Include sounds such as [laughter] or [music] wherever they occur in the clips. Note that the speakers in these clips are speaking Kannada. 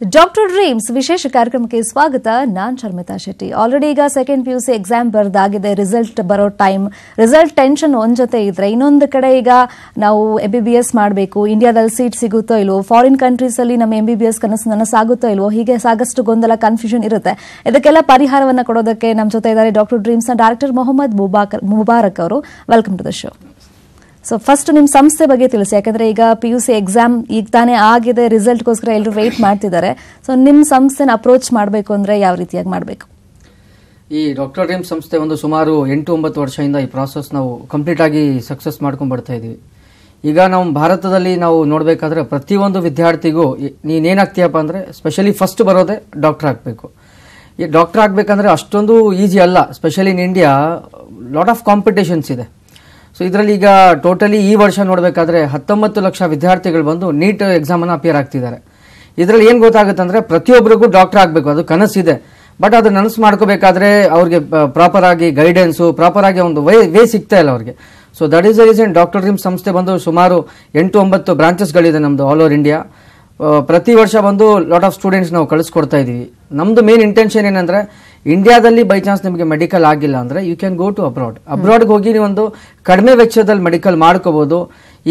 ಡಾಕ್ಟರ್ ಡ್ರೀಮ್ಸ್ ವಿಶೇಷ ಕಾರ್ಯಕ್ರಮಕ್ಕೆ ಸ್ವಾಗತ. ನಾನ್ ಶರ್ಮಿತಾ ಶೆಟ್ಟಿ. ಆಲ್ರೆಡಿ ಈಗ second P U C exam ಬರ್ದಾಗಿದೆ. Result ಬರೋ ಟೈಮ್ ರಿಸಲ್ಟ್ ಟೆನ್ಷನ್ ಒಂದ್ ಜೊತೆ ಇದ್ರೆ ಇನ್ನೊಂದು ಕಡೆ ಈಗ ನಾವು ಎಂ ಬಿ ಬಿ ಎಸ್ ಮಾಡಬೇಕು. ಇಂಡಿಯಾದಲ್ಲಿ ಸೀಟ್ ಸಿಗುತ್ತೋ ಇಲ್ವೋ ಫಾರಿನ್ ಕಂಟ್ರೀಸ್ ಅಲ್ಲಿ ನಮ್ಮ ಎಂ ಬಿ ಬಿ ಎಸ್ ಕನಸು ನನಸಾಗುತ್ತೋ ಇಲ್ವೋ, ಹೀಗೆ ಸಾಕಷ್ಟು ಗೊಂದಲ ಕನ್ಫ್ಯೂಷನ್ ಇರುತ್ತೆ. ಇದಕ್ಕೆಲ್ಲ ಪರಿಹಾರವನ್ನು ಕೊಡೋದಕ್ಕೆ ನಮ್ಮ ಜೊತೆ ಇದ್ದಾರೆ ಡಾಕ್ಟರ್ ಡ್ರೀಮ್ಸ್ನ ಡೈರೆಕ್ಟರ್ ಮೊಹಮ್ಮದ್ ಮುಬಾರಕ್ ಅವರು. Welcome to the show so first ನಿಮ್ಮ ಸಂಸ್ಥೆ ಬಗ್ಗೆ ತಿಳಿಸಿ. ಯಾಕಂದ್ರೆ ಈಗ ಪಿ ಯು ಸಿ ಎಕ್ಸಾಮ್ ಈಗ ತಾನೇ ಆಗಿದೆ ರಿಸಲ್ಟ್ಗೋಸ್ಕರ ಎಲ್ಲರೂ ವೆಯ್ಟ್ ಮಾಡ್ತಿದ್ದಾರೆ. ಸೊ ನಿಮ್ಮ ಸಂಸ್ಥೆನ ಅಪ್ರೋಚ್ ಮಾಡಬೇಕು ಅಂದ್ರೆ ಯಾವ ರೀತಿಯಾಗಿ ಮಾಡಬೇಕು? ಈ ಡಾಕ್ಟರ್ ಡ್ರೀಮ್ ಸಂಸ್ಥೆ ಒಂದು ಸುಮಾರು ಎಂಟು ಒಂಬತ್ತು ವರ್ಷದಿಂದ ಈ ಪ್ರಾಸೆಸ್ ನಾವು ಕಂಪ್ಲೀಟ್ ಆಗಿ ಸಕ್ಸಸ್ ಮಾಡ್ಕೊಂಡು ಬರ್ತಾ ಇದೀವಿ. ಈಗ ನಾವು ಭಾರತದಲ್ಲಿ ನಾವು ನೋಡಬೇಕಾದ್ರೆ ಪ್ರತಿಯೊಂದು ವಿದ್ಯಾರ್ಥಿಗೂ ನೀನೇನಾಗ್ತೀಯಪ್ಪ ಅಂದ್ರೆ ಸ್ಪೆಷಲಿ ಫಸ್ಟ್ ಬರೋದೇ ಡಾಕ್ಟರ್ ಆಗಬೇಕು. ಈ ಡಾಕ್ಟರ್ ಆಗಬೇಕಂದ್ರೆ ಅಷ್ಟೊಂದು ಈಸಿ ಅಲ್ಲ. Specially in India lot of competitions ಇದೆ. ಸೊ ಇದರಲ್ಲಿ ಈಗ ಟೋಟಲಿ ಈ ವರ್ಷ ನೋಡಬೇಕಾದ್ರೆ ಹತ್ತೊಂಬತ್ತು ಲಕ್ಷ ವಿದ್ಯಾರ್ಥಿಗಳು ಬಂದು ನೀಟ್ ಎಕ್ಸಾಮ್ ಅನ್ನ ಅಪಿಯರ್ ಆಗ್ತಿದ್ದಾರೆ. ಇದರಲ್ಲಿ ಏನು ಗೊತ್ತಾಗುತ್ತೆ ಅಂದ್ರೆ ಪ್ರತಿಯೊಬ್ಬರಿಗೂ ಡಾಕ್ಟರ್ ಆಗಬೇಕು, ಅದು ಕನಸಿದೆ. ಬಟ್ ಅದು ನನಸು ಮಾಡ್ಕೋಬೇಕಾದ್ರೆ ಅವ್ರಿಗೆ ಪ್ರಾಪರ್ ಆಗಿ ಗೈಡೆನ್ಸು ಪ್ರಾಪರ್ ಆಗಿ ಒಂದು ವೇ ವೇ ಸಿಗ್ತಾ ಇಲ್ಲ ಅವ್ರಿಗೆ. So that is the reason doctor dream ಸಂಸ್ಥೆ ಬಂದು ಸುಮಾರು ಎಂಟು ಒಂಬತ್ತು ಬ್ರಾಂಚಸ್ಗಳಿದೆ ನಮ್ಮದು ಆಲ್ ಓವರ್ ಇಂಡಿಯಾ ಪ್ರತಿ ವರ್ಷ ಬಂದು ಲಾಟ್ ಆಫ್ ಸ್ಟೂಡೆಂಟ್ಸ್ ನಾವು ಕಳಿಸ್ಕೊಡ್ತಾ ಇದ್ದೀವಿ ನಮ್ಮದು ಮೇನ್ ಇಂಟೆನ್ಷನ್ ಏನಂದರೆ ಇಂಡಿಯಾದಲ್ಲಿ ಬೈ ಚಾನ್ಸ್ ನಿಮಗೆ ಮೆಡಿಕಲ್ ಆಗಿಲ್ಲ ಅಂದರೆ you can go to abroad ಅಬ್ರಾಡ್ಗೆ ಹೋಗಿ ಒಂದು ಕಡಿಮೆ ವೆಚ್ಚದಲ್ಲಿ ಮೆಡಿಕಲ್ ಮಾಡ್ಕೋಬೋದು.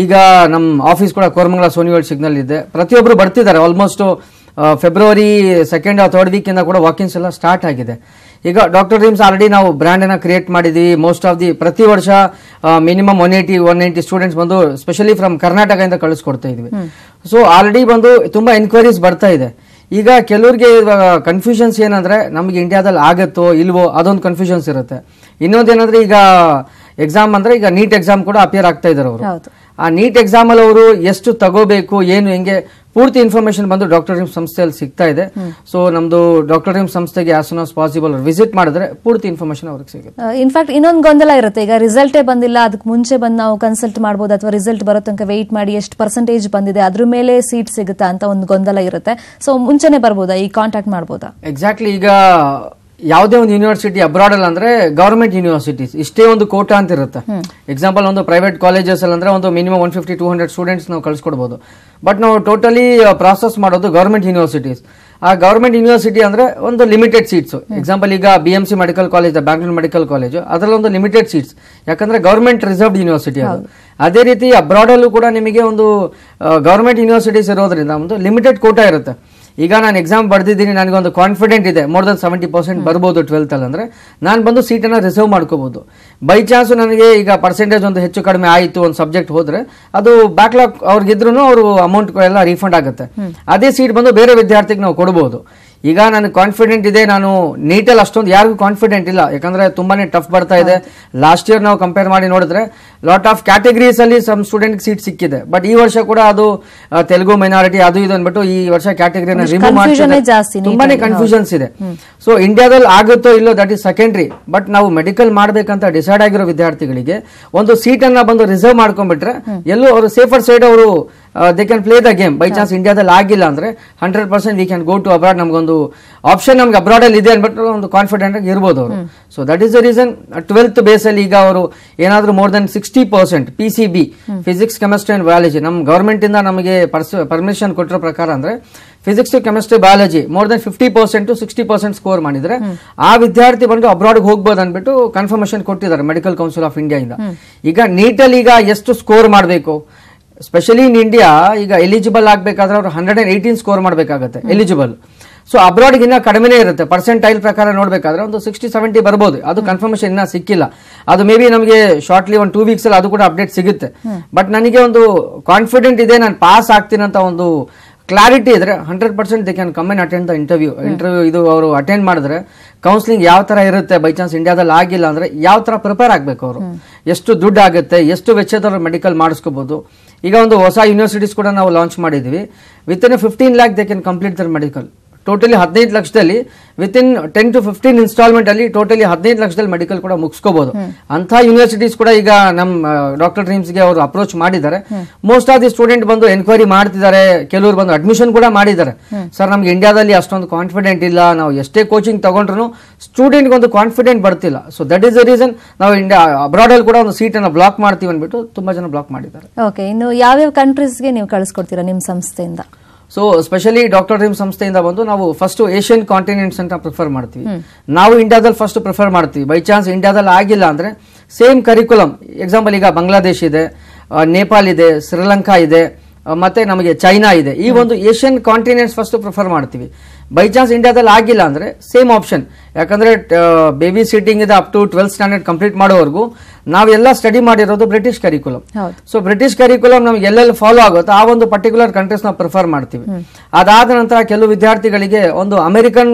ಈಗ ನಮ್ಮ ಆಫೀಸ್ ಕೂಡ ಕೋರಮಂಗಲ ಸೋನಿವಾಳ್ ಸಿಗ್ನಲ್ ಇದೆ. ಪ್ರತಿಯೊಬ್ಬರು ಬರ್ತಿದ್ದಾರೆ. ಆಲ್ಮೋಸ್ಟು ಫೆಬ್ರವರಿ ಸೆಕೆಂಡ್ ಥರ್ಡ್ ವೀಕಿಂದ ಕೂಡ ವಾಕಿಂಗ್ಸ್ ಎಲ್ಲ ಸ್ಟಾರ್ಟ್ ಆಗಿದೆ. ಈಗ ಡಾಕ್ಟರ್ ರೀಮ್ಸ್ ಆಲ್ರೆಡಿ ನಾವು ಬ್ರ್ಯಾಂಡ್ ಅನ್ನ ಕ್ರಿಯೇಟ್ ಮಾಡಿದೀವಿ. ಮೋಸ್ಟ್ ಆಫ್ ದಿ ಪ್ರತಿ ವರ್ಷ minimum one eighty one ninety students ಬಂದು ಸ್ಪೆಷಲಿ ಫ್ರಮ್ ಕರ್ನಾಟಕದಿಂದ ಕಳಿಸ್ಕೊಡ್ತಾ ಇದ್ವಿ. ಸೊ ಆಲ್ರೆಡಿ ಬಂದು ತುಂಬಾ ಎನ್ಕ್ವೈರೀಸ್ ಬರ್ತಾ ಇದೆ. ಈಗ ಕೆಲವರಿಗೆ ಕನ್ಫ್ಯೂಷನ್ಸ್ ಏನಂದ್ರೆ ನಮ್ಗೆ ಇಂಡಿಯಾದಲ್ಲಿ ಆಗತ್ತೋ ಇಲ್ವೋ ಅದೊಂದು ಕನ್ಫ್ಯೂಷನ್ಸ್ ಇರುತ್ತೆ. ಇನ್ನೊಂದೇನಂದ್ರೆ ಈಗ ಎಕ್ಸಾಮ್ ಅಂದ್ರೆ ಈಗ ನೀಟ್ ಎಕ್ಸಾಮ್ ಕೂಡ ಅಪಿಯರ್ ಆಗ್ತಾ ಇದಾರೆ ಅವರು. ಆ ನೀಟ್ ಎಕ್ಸಾಮ್ ಅಲ್ಲಿ ಅವರು ಎಷ್ಟು ತಗೋಬೇಕು ಏನು ಹೆಂಗೆ ಪೂರ್ತಿ ಇನ್ಫಾರ್ಮೇಶನ್ ಬಂದು ಡಾಕ್ಟರ್ ರಿಮ್ ಸಂಸ್ಥೆಯಲ್ಲಿ ಸಿಗ್ತಾ ಇದೆ. ಸೊ ನಮ್ದು ಡಾಕ್ಟರ್ ರಿಮ್ ಸಂಸ್ಥೆಗೆ as soon as possible visit ಮಾಡಿದ್ರೆ ಪೂರ್ತಿ ಇನ್ಫಾರ್ಮೇಶನ್ ಅವ್ರಿಗೆ ಸಿಗುತ್ತೆ. ಇನ್ಫ್ಯಾಕ್ಟ್ ಇನ್ನೊಂದು ಗೊಂದಲ ಇರುತ್ತೆ. ಈಗ ರಿಸಲ್ಟೇ ಬಂದಿಲ್ಲ ಅದಕ್ಕೆ ಮುಂಚೆ ಬಂದು ನಾವು ಕನ್ಸಲ್ಟ್ ಮಾಡ್ಬೋದು ಅಥವಾ ರಿಸಲ್ಟ್ ಬರೋ ತನಕ ವೆಯ್ಟ್ ಮಾಡಿ ಎಷ್ಟು ಪರ್ಸೆಂಟೇಜ್ ಬಂದಿದೆ ಅದ್ರ ಮೇಲೆ ಸೀಟ್ ಸಿಗುತ್ತಾ ಅಂತ ಒಂದು ಗೊಂದಲ ಇರುತ್ತೆ. ಸೊ ಮುಂಚೆನೆ ಬರ್ಬೋದಾ? ಈ ಕಾಂಟ್ಯಾಕ್ಟ್ ಮಾಡ್ಬೋದಾ? ಎಕ್ಸಾಕ್ಟ್ಲಿ ಈಗ ಯಾವುದೇ ಒಂದು ಯೂನಿವರ್ಸಿಟಿ ಅಬ್ರಾಡ್ ಅಲ್ಲಿ ಅಂದ್ರೆ ಗವರ್ಮೆಂಟ್ ಯೂನಿವರ್ಸಿಟೀಸ್ ಇಷ್ಟೇ ಒಂದು ಕೋಟಾ ಅಂತ ಇರುತ್ತೆ. ಎಕ್ಸಾಂಪಲ್ ಒಂದು ಪ್ರೈವೇಟ್ ಕಾಲೇಜಸ್ ಅಲ್ಲಿ ಅಂದ್ರೆ ಒಂದು minimum one fifty two hundred students ನಾವು ಕಳಿಸ್ಕೊಡ್ಬೋದು. ಬಟ್ ನಾವು ಟೋಟಲಿ ಪ್ರಾಸೆಸ್ ಮಾಡೋದು ಗೌರ್ಮೆಂಟ್ ಯೂನಿವರ್ಸಿಟೀಸ್ ಆ ಗೌರ್ಮೆಂಟ್ ಯೂನಿವರ್ಸಿಟಿ ಅಂದ್ರೆ ಒಂದು ಲಿಮಿಟೆಡ್ ಸೀಟ್ಸ್ ಎಕ್ಸಾಂಪಲ್ ಈಗ B M C medical college Bangalore medical college ಅದರಲ್ಲಿ ಒಂದು ಲಿಮಿಟೆಡ್ ಸೀಟ್ಸ್ ಯಾಕಂದ್ರೆ ಗೌರ್ಮೆಂಟ್ ರಿಸರ್ವ್ಡ್ ಯೂನಿವರ್ಸಿಟಿ ಅದು. ಅದೇ ರೀತಿ ಅಬ್ರಾಡಲ್ಲೂ ಕೂಡ ನಿಮಗೆ ಒಂದು ಗೌರ್ಮೆಂಟ್ ಯೂನಿವರ್ಸಿಟೀಸ್ ಇರೋದ್ರಿಂದ ಒಂದು ಲಿಮಿಟೆಡ್ ಕೋಟಾ ಇರುತ್ತೆ. ಈಗ ನಾನು ಎಕ್ಸಾಮ್ ಬರ್ದಿದ್ದೀನಿ ನನಗೆ ಒಂದು ಕಾನ್ಫಿಡೆಂಟ್ ಇದೆ ಮೋರ್ ದನ್ ಸೆವೆಂಟಿ ಪರ್ಸೆಂಟ್ ಬರ್ಬೋದು ಟ್ವೆಲ್ತ್ ಅಲ್ಲಿ ಅಂದ್ರೆ. ನಾನು ಬಂದು ಸೀಟನ್ನು ರಿಸರ್ವ್ ಮಾಡ್ಕೋಬೋದು. ಬೈ ಚಾನ್ಸ್ ನನಗೆ ಈಗ ಪರ್ಸೆಂಟೇಜ್ ಒಂದು ಹೆಚ್ಚು ಕಡಿಮೆ ಆಯಿತು ಒಂದು ಸಬ್ಜೆಕ್ಟ್ ಹೋದ್ರೆ ಅದು ಬ್ಯಾಕ್ಲಾಗ್ ಅವ್ರಿಗಿದ್ರು ಅವರು ಅಮೌಂಟ್ ಎಲ್ಲ ರೀಫಂಡ್ ಆಗುತ್ತೆ. ಅದೇ ಸೀಟ್ ಬಂದು ಬೇರೆ ವಿದ್ಯಾರ್ಥಿಗೆ ನಾವು ಕೊಡಬಹುದು ಈಗ ನನಗೆ ಕಾನ್ಫಿಡೆಂಟ್ ಇದೆ ನಾನು ನೀಟಲ್ಲಿ ಅಷ್ಟೊಂದು ಯಾರಿಗೂ ಕಾನ್ಫಿಡೆಂಟ್ ಇಲ್ಲ. ಯಾಕಂದ್ರೆ ತುಂಬಾನೇ ಟಫ್ ಬರ್ತಾ ಇದೆ. ಲಾಸ್ಟ್ ಇಯರ್ ನಾವು ಕಂಪೇರ್ ಮಾಡಿ ನೋಡಿದ್ರೆ ಲಾಟ್ ಆಫ್ ಕ್ಯಾಟಗರೀಸ್ ಅಲ್ಲಿ ಸಮ್ ಸ್ಟೂಡೆಂಟ್ ಸೀಟ್ ಸಿಕ್ಕಿದೆ. ಬಟ್ ಈ ವರ್ಷ ಕೂಡ ಅದು ತೆಲುಗು ಮೈನಾರಿಟಿ ಅದು ಇದು ಅಂದ್ಬಿಟ್ಟು ಈ ವರ್ಷ ಕ್ಯಾಟಗರಿನ ರಿಮೂವ್ ಮಾಡಿ ತುಂಬಾನೇ ಕನ್ಫ್ಯೂಷನ್ಸ್ ಇದೆ. ಸೊ ಇಂಡಿಯಾದಲ್ಲಿ ಆಗುತ್ತೋ ಇಲ್ಲೋ ದಟ್ ಇಸ್ ಸೆಕೆಂಡ್ರಿ ಬಟ್ ನಾವು ಮೆಡಿಕಲ್ ಮಾಡ್ಬೇಕಂತ ಡಿಸೈಡ್ ಆಗಿರೋ ವಿದ್ಯಾರ್ಥಿಗಳಿಗೆ ಒಂದು ಸೀಟ್ ಅನ್ನ ಬಂದು ರಿಸರ್ವ್ ಮಾಡ್ಕೊಂಡ್ಬಿಟ್ರೆ ಎಲ್ಲೂ ಅವರು ಸೇಫರ್ ಸೈಡ್ ಅವರು they can play the game by chance ಇಂಡಿಯಾದಲ್ಲಿ ಆಗಿಲ್ಲ ಅಂದ್ರೆ hundred percent we can go to abroad ನಮ್ಗೊಂದು ಆಪ್ಷನ್ ನಮ್ಗೆ ಅಬ್ರಾಡ್ ಅಲ್ಲಿ ಇದೆ ಅನ್ಬಿಟ್ಟು ಒಂದು ಕಾನ್ಫಿಡೆಂಟ್ ಆಗಿ ಇರ್ಬೋದು ಅವರು. So that is the reason twelfth base ಅಲ್ಲಿ ಈಗ ಅವರು ಏನಾದ್ರೂ more than sixty percent P C B physics chemistry and biology ನಮ್ಮ ಗೌರ್ಮೆಂಟಿಂದ ಇಂದ ನಮಗೆ ಪರ್ಮಿಷನ್ ಕೊಟ್ಟಿರೋ ಪ್ರಕಾರ ಅಂದ್ರೆ physics chemistry biology more than fifty percent to sixty percent score ಮಾಡಿದ್ರೆ ಆ ವಿದ್ಯಾರ್ಥಿ ಬಂದು ಅಬ್ರಾಡ್ ಹೋಗ್ಬೋದು ಅಂದ್ಬಿಟ್ಟು ಕನ್ಫರ್ಮೇಶನ್ ಕೊಟ್ಟಿದ್ದಾರೆ ಮೆಡಿಕಲ್ ಕೌನ್ಸಿಲ್ ಆಫ್ ಇಂಡಿಯಾ ಇಂದ. ಈಗ ನೀಟಲ್ಲಿ ಈಗ ಎಷ್ಟು ಸ್ಕೋರ್ ಮಾಡಬೇಕು? ಸ್ಪೆಷಲಿ ಇನ್ ಇಂಡಿಯಾ ಈಗ ಎಲಿಜಿಬಲ್ ಆಗಬೇಕಾದ್ರೆ ಅವರು ಹಂಡ್ರೆಡ್ ಆ್ಯಂಡ್ ಏಯ್ಟೀನ್ ಸ್ಕೋರ್ ಮಾಡಬೇಕಾಗುತ್ತೆ ಎಲಿಜಿಬಲ್ ಸೊ ಅಬ್ರಾಡ್ ಇನ್ನ ಕಡಿಮೆನೇ ಇರುತ್ತೆ. ಪರ್ಸೆಂಟೈಲ್ ಪ್ರಕಾರ ನೋಡಬೇಕಾದ್ರೆ ಒಂದು ಸಿಕ್ಸ್ಟಿ ಸೆವೆಂಟಿ ಬರ್ಬೋದು. ಅದು ಕನ್ಫರ್ಮೇಶನ್ ಇನ್ನೂ ಸಿಕ್ಕಿಲ್ಲ. ಅದು ಮೇ ಬಿ ನಮಗೆ ಶಾರ್ಟ್ಲಿ ಒಂದು ಟೂ ವೀಕ್ಸ್ ಅಲ್ಲಿ ಅದು ಕೂಡ ಅಪ್ಡೇಟ್ ಸಿಗುತ್ತೆ. ಬಟ್ ನನಗೆ ಒಂದು ಕಾನ್ಫಿಡೆಂಟ್ ಇದೆ ನಾನು ಪಾಸ್ ಆಗ್ತೀನಂತ ಒಂದು ಕ್ಲಾರಿಟಿ ಇದ್ರೆ hundred percent they can come and attend the interview interview ಇದು ಅವರು ಅಟೆಂಡ್ ಮಾಡಿದ್ರೆ ಕೌನ್ಸಿಲಿಂಗ್ ಯಾವ ತರ ಇರುತ್ತೆ ಬೈ ಚಾನ್ಸ್ ಇಂಡಿಯಾದಲ್ಲಿ ಆಗಿಲ್ಲ ಅಂದ್ರೆ ಯಾವ ತರ ಪ್ರಿಪೇರ್ ಆಗಬೇಕು ಅವರು. ಎಷ್ಟು ದುಡ್ಡು ಆಗುತ್ತೆ ಎಷ್ಟು ವೆಚ್ಚದವ್ರು ಮೆಡಿಕಲ್ ಮಾಡಿಸ್ಕೋಬಹುದು ಈಗ ಒಂದು ಹೊಸ ಯೂನಿವರ್ಸಿಟೀಸ್ ಕೂಡ ನಾವು ಲಾಂಚ್ ಮಾಡಿದ್ವಿ. Within fifteen lakh they can complete their medical totally ಹದಿನೈದು ಲಕ್ಷದಲ್ಲಿ within ten to fifteen instalment ಅಲ್ಲಿ ಟೋಟಲಿ ಹದಿನೈದು ಲಕ್ಷದಲ್ಲಿ ಮೆಡಿಕಲ್ ಕೂಡ ಮುಗಿಸ್ಕೋಬಹುದು ಅಂತ ಯೂನಿವರ್ಸಿಟೀಸ್ ಕೂಡ ಈಗ ನಮ್ಮ ಡಾಕ್ಟರ್ ಡ್ರೀಮ್ಸ್ಗೆ ಅವರು ಅಪ್ರೋಚ್ ಮಾಡಿದ್ದಾರೆ. ಮೋಸ್ಟ್ ಆಫ್ ದಿ ಸ್ಟೂಡೆಂಟ್ ಬಂದು ಎನ್ಕ್ವೈರಿ ಮಾಡ್ತಿದ್ದಾರೆ ಕೆಲವರು ಬಂದು ಅಡ್ಮಿಷನ್ ಕೂಡ ಮಾಡಿದ್ದಾರೆ. ಸರ್ ನಮ್ಗೆ ಇಂಡಿಯಾದಲ್ಲಿ ಅಷ್ಟೊಂದು ಕಾನ್ಫಿಡೆಂಟ್ ಇಲ್ಲ ನಾವು ಎಷ್ಟೇ ಕೋಚಿಂಗ್ ತಗೊಂಡ್ರು ಸ್ಟೂಡೆಂಟ್ ಒಂದು ಕಾನ್ಫಿಡೆಂಟ್ ಬರ್ತಿಲ್ಲ. So that is the reason ನಾವು ಇಂಡಿಯಾ ಅಬ್ರಾಡ್ ಅಲ್ಲಿ ಕೂಡ ಒಂದು ಸೀಟ್ ಅನ್ನ ಬ್ಲಾಕ್ ಮಾಡ್ತೀವಿ ಅಂದ್ಬಿಟ್ಟು ತುಂಬಾ ಜನ ಬ್ಲಾಕ್ ಮಾಡಿದ್ದಾರೆ. ಓಕೆ ಇನ್ನು ಯಾವ್ಯಾವ ಕಂಟ್ರೀಸ್ಗೆ ನೀವು ಕಳಿಸ್ಕೊಡ್ತೀರಾ ನಿಮ್ಮ ಸಂಸ್ಥೆಯಿಂದ? ಸೊ ಸ್ಪೆಷಲಿ ಡಾಕ್ಟರ್ ಡ್ರೀಮ್ ಸಂಸ್ಥೆಯಿಂದ ಬಂದು ನಾವು ಫಸ್ಟ್ ಏಷ್ಯನ್ ಕಾಂಟಿನೆಂಟ್ಸ್ ಅಂತ ಪ್ರಿಫರ್ ಮಾಡ್ತೀವಿ. ನಾವು ಇಂಡಿಯಾದಲ್ಲಿ ಫಸ್ಟ್ ಪ್ರಿಫರ್ ಮಾಡ್ತೀವಿ. ಬೈ ಚಾನ್ಸ್ ಇಂಡಿಯಾದಲ್ಲಿ ಆಗಿಲ್ಲ ಅಂದ್ರೆ ಸೇಮ್ ಕರಿಕ್ಯುಲಮ್ ಎಕ್ಸಾಂಪಲ್ ಈಗ ಬಾಂಗ್ಲಾದೇಶ್ ಇದೆ ನೇಪಾಲ್ ಇದೆ ಶ್ರೀಲಂಕಾ ಇದೆ ಮತ್ತೆ ನಮಗೆ ಚೈನಾ ಇದೆ. ಈ ಒಂದು ಏಷ್ಯನ್ ಕಾಂಟಿನೆಂಟ್ಸ್ ಫಸ್ಟ್ ಪ್ರಿಫರ್ ಮಾಡ್ತೀವಿ. ಬೈ ಚಾನ್ಸ್ ಇಂಡಿಯಾದಲ್ಲಿ ಆಗಿಲ್ಲ ಅಂದ್ರೆ ಸೇಮ್ ಆಪ್ಷನ್ ಯಾಕಂದ್ರೆ ಬೇಬಿ ಸೀಟಿಂಗ್ ಇದೆ up to twelfth standard complete ಮಾಡೋವರೆಗೂ ನಾವೆಲ್ಲ ಸ್ಟಡಿ ಮಾಡಿರೋದು ಬ್ರಿಟಿಷ್ ಕರಿಕ್ಯುಲಮ್ ಹೌದು. ಸೊ ಬ್ರಿಟಿಷ್ ಕರಿಕ್ಯುಲಮ್ ನಮ್ಗೆ ಎಲ್ಲೆಲ್ಲಿ ಫಾಲೋ ಆಗುತ್ತೋ ಆ ಒಂದು ಪರ್ಟಿಕ್ಯುಲರ್ ಕಂಟ್ರೀಸ್ ನಾವು ಪ್ರಿಫರ್ ಮಾಡ್ತೀವಿ. ಅದಾದ ನಂತರ ಕೆಲವು ವಿದ್ಯಾರ್ಥಿಗಳಿಗೆ ಒಂದು ಅಮೆರಿಕನ್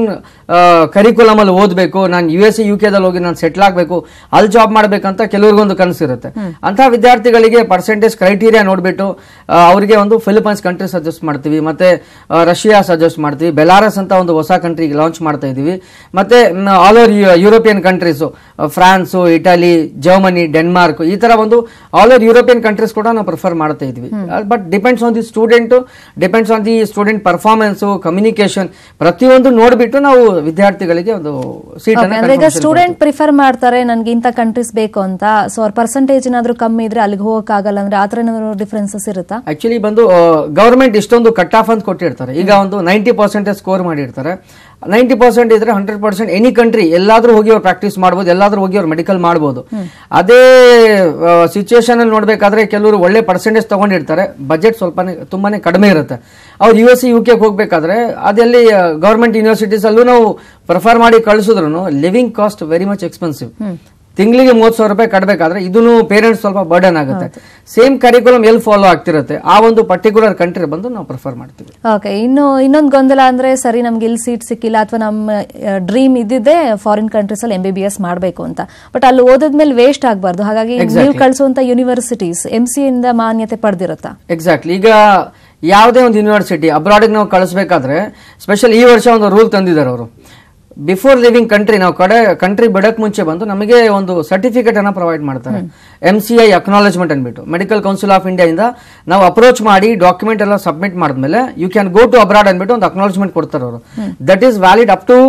ಕರಿಕ್ಯುಲಮ್ ಅಲ್ಲಿ ಓದಬೇಕು ನಾನು ಯು ಎಸ್ ಯು ಕೆದಲ್ಲಿ ಹೋಗಿ ನಾನು ಸೆಟ್ಲ್ ಆಗಬೇಕು ಅಲ್ಲಿ ಜಾಬ್ ಮಾಡ್ಬೇಕಂತ ಕೆಲವ್ರಿಗೊಂದು ಕನಸಿರುತ್ತೆ ಅಂತ ವಿದ್ಯಾರ್ಥಿಗಳಿಗೆ ಪರ್ಸೆಂಟೇಜ್ ಕ್ರೈಟೀರಿಯಾ ನೋಡ್ಬಿಟ್ಟು ಅವರಿಗೆ ಒಂದು ಫಿಲಿಪೈನ್ಸ್ ಕಂಟ್ರಿ ಸಜೆಸ್ಟ್ ಮಾಡ್ತೀವಿ ಮತ್ತೆ ರಷ್ಯಾ ಸಜೆಸ್ಟ್ ಮಾಡ್ತೀವಿ ಬೆಲಾರಸ್ ಅಂತ ಒಂದು ಹೊಸ ಕಂಟ್ರಿಗೆ ಲಾಂಚ್ ಮಾಡ್ತಾ ಇದೀವಿ ಮತ್ತೆ all over European countries France Italy Germany Denmark ಈ ತರ ಒಂದು ಆಲ್ ಓವರ್ ಯುರೋಪಿಯನ್ ಕಂಟ್ರೀಸ್ ಕೂಡ ನಾವು ಪ್ರಿಫರ್ ಮಾಡ್ತಾ ಇದ್ವಿ. But depends on the student depends on the student performance communication ಪ್ರತಿಯೊಂದು ನೋಡ್ಬಿಟ್ಟು ನಾವು ವಿದ್ಯಾರ್ಥಿಗಳಿಗೆ ಒಂದು ಸೀಟ್ ಈಗ ಸ್ಟೂಡೆಂಟ್ ಪ್ರಿಫರ್ ಮಾಡ್ತಾರೆ ನನ್ಗೆ ಇಂಥ ಕಂಟ್ರೀಸ್ ಬೇಕು ಅಂತ. ಸೊ ಅವ್ರ ಪರ್ಸೆಂಟೇಜ್ ಏನಾದ್ರು ಕಮ್ಮಿ ಇದ್ರೆ ಅಲ್ಲಿಗೆ ಹೋಗೋಕ್ಕಾಗಲ್ಲ ಅಂದ್ರೆ ಆತರ ಏನಾದ್ರು ಡಿಫ್ರೆನ್ಸಸ್ ಇರುತ್ತಾ? ಆಕ್ಚುಲಿ ಬಂದು ಗವರ್ಮೆಂಟ್ ಇಷ್ಟೊಂದು ಕಟ್ ಆಫ್ ಅಂತ ಕೊಟ್ಟಿರ್ತಾರೆ. ಈಗ ಒಂದು ನೈಂಟಿ ಪರ್ಸೆಂಟೇಜ್ ಸ್ಕೋರ್ ಮಾಡಿರ್ತಾರೆ. ನೈಂಟಿ ಪರ್ಸೆಂಟ್ ಇದ್ರೆ ಹಂಡ್ರೆಡ್ ಪರ್ಸೆಂಟ್ ಎನಿ ಕಂಟ್ರಿ ಎಲ್ಲಾದ್ರೂ ಹೋಗಿ ಅವ್ರು ಪ್ರಾಕ್ಟೀಸ್ ಮಾಡ್ಬೋದು ಎಲ್ಲಾದ್ರೂ ಹೋಗಿ ಅವ್ರು ಮೆಡಿಕಲ್ ಮಾಡ್ಬೋದು. ಅದೇ ಸಿಚುವೇಶನ್ ಅಲ್ಲಿ ನೋಡ್ಬೇಕಾದ್ರೆ ಕೆಲವರು ಒಳ್ಳೆ ಪರ್ಸೆಂಟೇಜ್ ತಗೊಂಡಿರ್ತಾರೆ ಬಜೆಟ್ ಸ್ವಲ್ಪನೇ ತುಂಬಾನೇ ಕಡಿಮೆ ಇರುತ್ತೆ. ಅವ್ರು ಯು ಎಸ್ ಯು ಕೆ ಹೋಗ್ಬೇಕಾದ್ರೆ ಅದೆಲ್ಲಿ ಗೌರ್ಮೆಂಟ್ ಯೂನಿವರ್ಸಿಟೀಸ್ ಅಲ್ಲೂ ನಾವು ಪ್ರಿಫರ್ ಮಾಡಿ ಕಳಿಸಿದ್ರು living cost very much expensive ತಿಂಗಳಿಗೆ ಮೂವತ್ತು ಸಾವಿರ ರೂಪಾಯಿ ಕಟ್ಟಬೇಕಾದ್ರೆ ಇದನ್ನು ಪೇರೆಂಟ್ಸ್ ಸ್ವಲ್ಪ ಬರ್ಡನ್ ಆಗುತ್ತೆ. ಸೇಮ್ ಕರಿಕ್ಯುಲಮ್ ಎಲ್ಲಿ ಫಾಲೋ ಆಗ್ತಿರುತ್ತೆ ಆ ಒಂದು ಪರ್ಟಿಕ್ಯುಲರ್ ಕಂಟ್ರಿ ಬಂದು ನಾವು ಪ್ರಿಫರ್ ಮಾಡ್ತೀವಿ. ಓಕೆ ಇನ್ನು ಇನ್ನೊಂದು ಗೊಂದಲ ಅಂದ್ರೆ ಸರಿ ನಮ್ಗೆ ಇಲ್ಲಿ ಸೀಟ್ ಸಿಕ್ಕಿಲ್ಲ ಅಥವಾ ನಮ್ಮ ಡ್ರೀಮ್ ಇದ್ದಿದ್ದೆ ಫಾರಿನ್ ಕಂಟ್ರೀಸ್ ಅಲ್ಲಿ ಎಂ ಬಿ ಬಿ ಎಸ್ ಮಾಡಬೇಕು ಅಂತ. ಬಟ್ ಅಲ್ಲಿ ಓದಿದ್ಮೇಲೆ ವೇಸ್ಟ್ ಆಗಬಾರ್ದು. ಹಾಗಾಗಿ ನೀವು ಕಳಿಸುವಂತ ಯೂನಿವರ್ಸಿಟೀಸ್ ಎಂ ಸಿ ಇಂದ ಮಾನ್ಯತೆ ಪಡೆದಿರುತ್ತಾ? ಎಕ್ಸಾಕ್ಟ್ಲಿ ಈಗ ಯಾವುದೇ ಒಂದು ಯೂನಿವರ್ಸಿಟಿ ಅಬ್ರಾಡ್ಗೆ ನಾವು ಕಳಿಸಬೇಕಾದ್ರೆ ಸ್ಪೆಷಲ್ ಈ ವರ್ಷ ಒಂದು ರೂಲ್ ತಂದಿದ್ದಾರೆ ಅವರು. ಬಿಫೋರ್ ಲಿವಿಂಗ್ ಕಂಟ್ರಿ ನಾವು ಕಡೆ ಕಂಟ್ರಿ ಬಿಡಕ್ ಮುಂಚೆ ಬಂದು ನಮಗೆ ಒಂದು ಸರ್ಟಿಫಿಕೇಟ್ ಅನ್ನ ಪ್ರೊವೈಡ್ ಮಾಡ್ತಾರೆ. ಎಂ ಸಿ ಐ ಅಕ್ನಾಲೆಜ್ಮೆಂಟ್ ಅನ್ಬಿಟ್ಟು ಮೆಡಿಕಲ್ ಕೌನ್ಸಿಲ್ ಆಫ್ ಇಂಡಿಯಾ ಇಂದ ನಾವು ಅಪ್ರೋಚ್ ಮಾಡಿ ಡಾಕ್ಯುಮೆಂಟ್ ಎಲ್ಲ ಸಬ್ಮಿಟ್ ಮಾಡಿದ್ಮೇಲೆ you can go to abroad ಅನ್ಬಿಟ್ಟು ಒಂದು ಅಕ್ನಾಲಜ್ಮೆಂಟ್ ಕೊಡ್ತಾರೆ ಅವರು. That is valid up to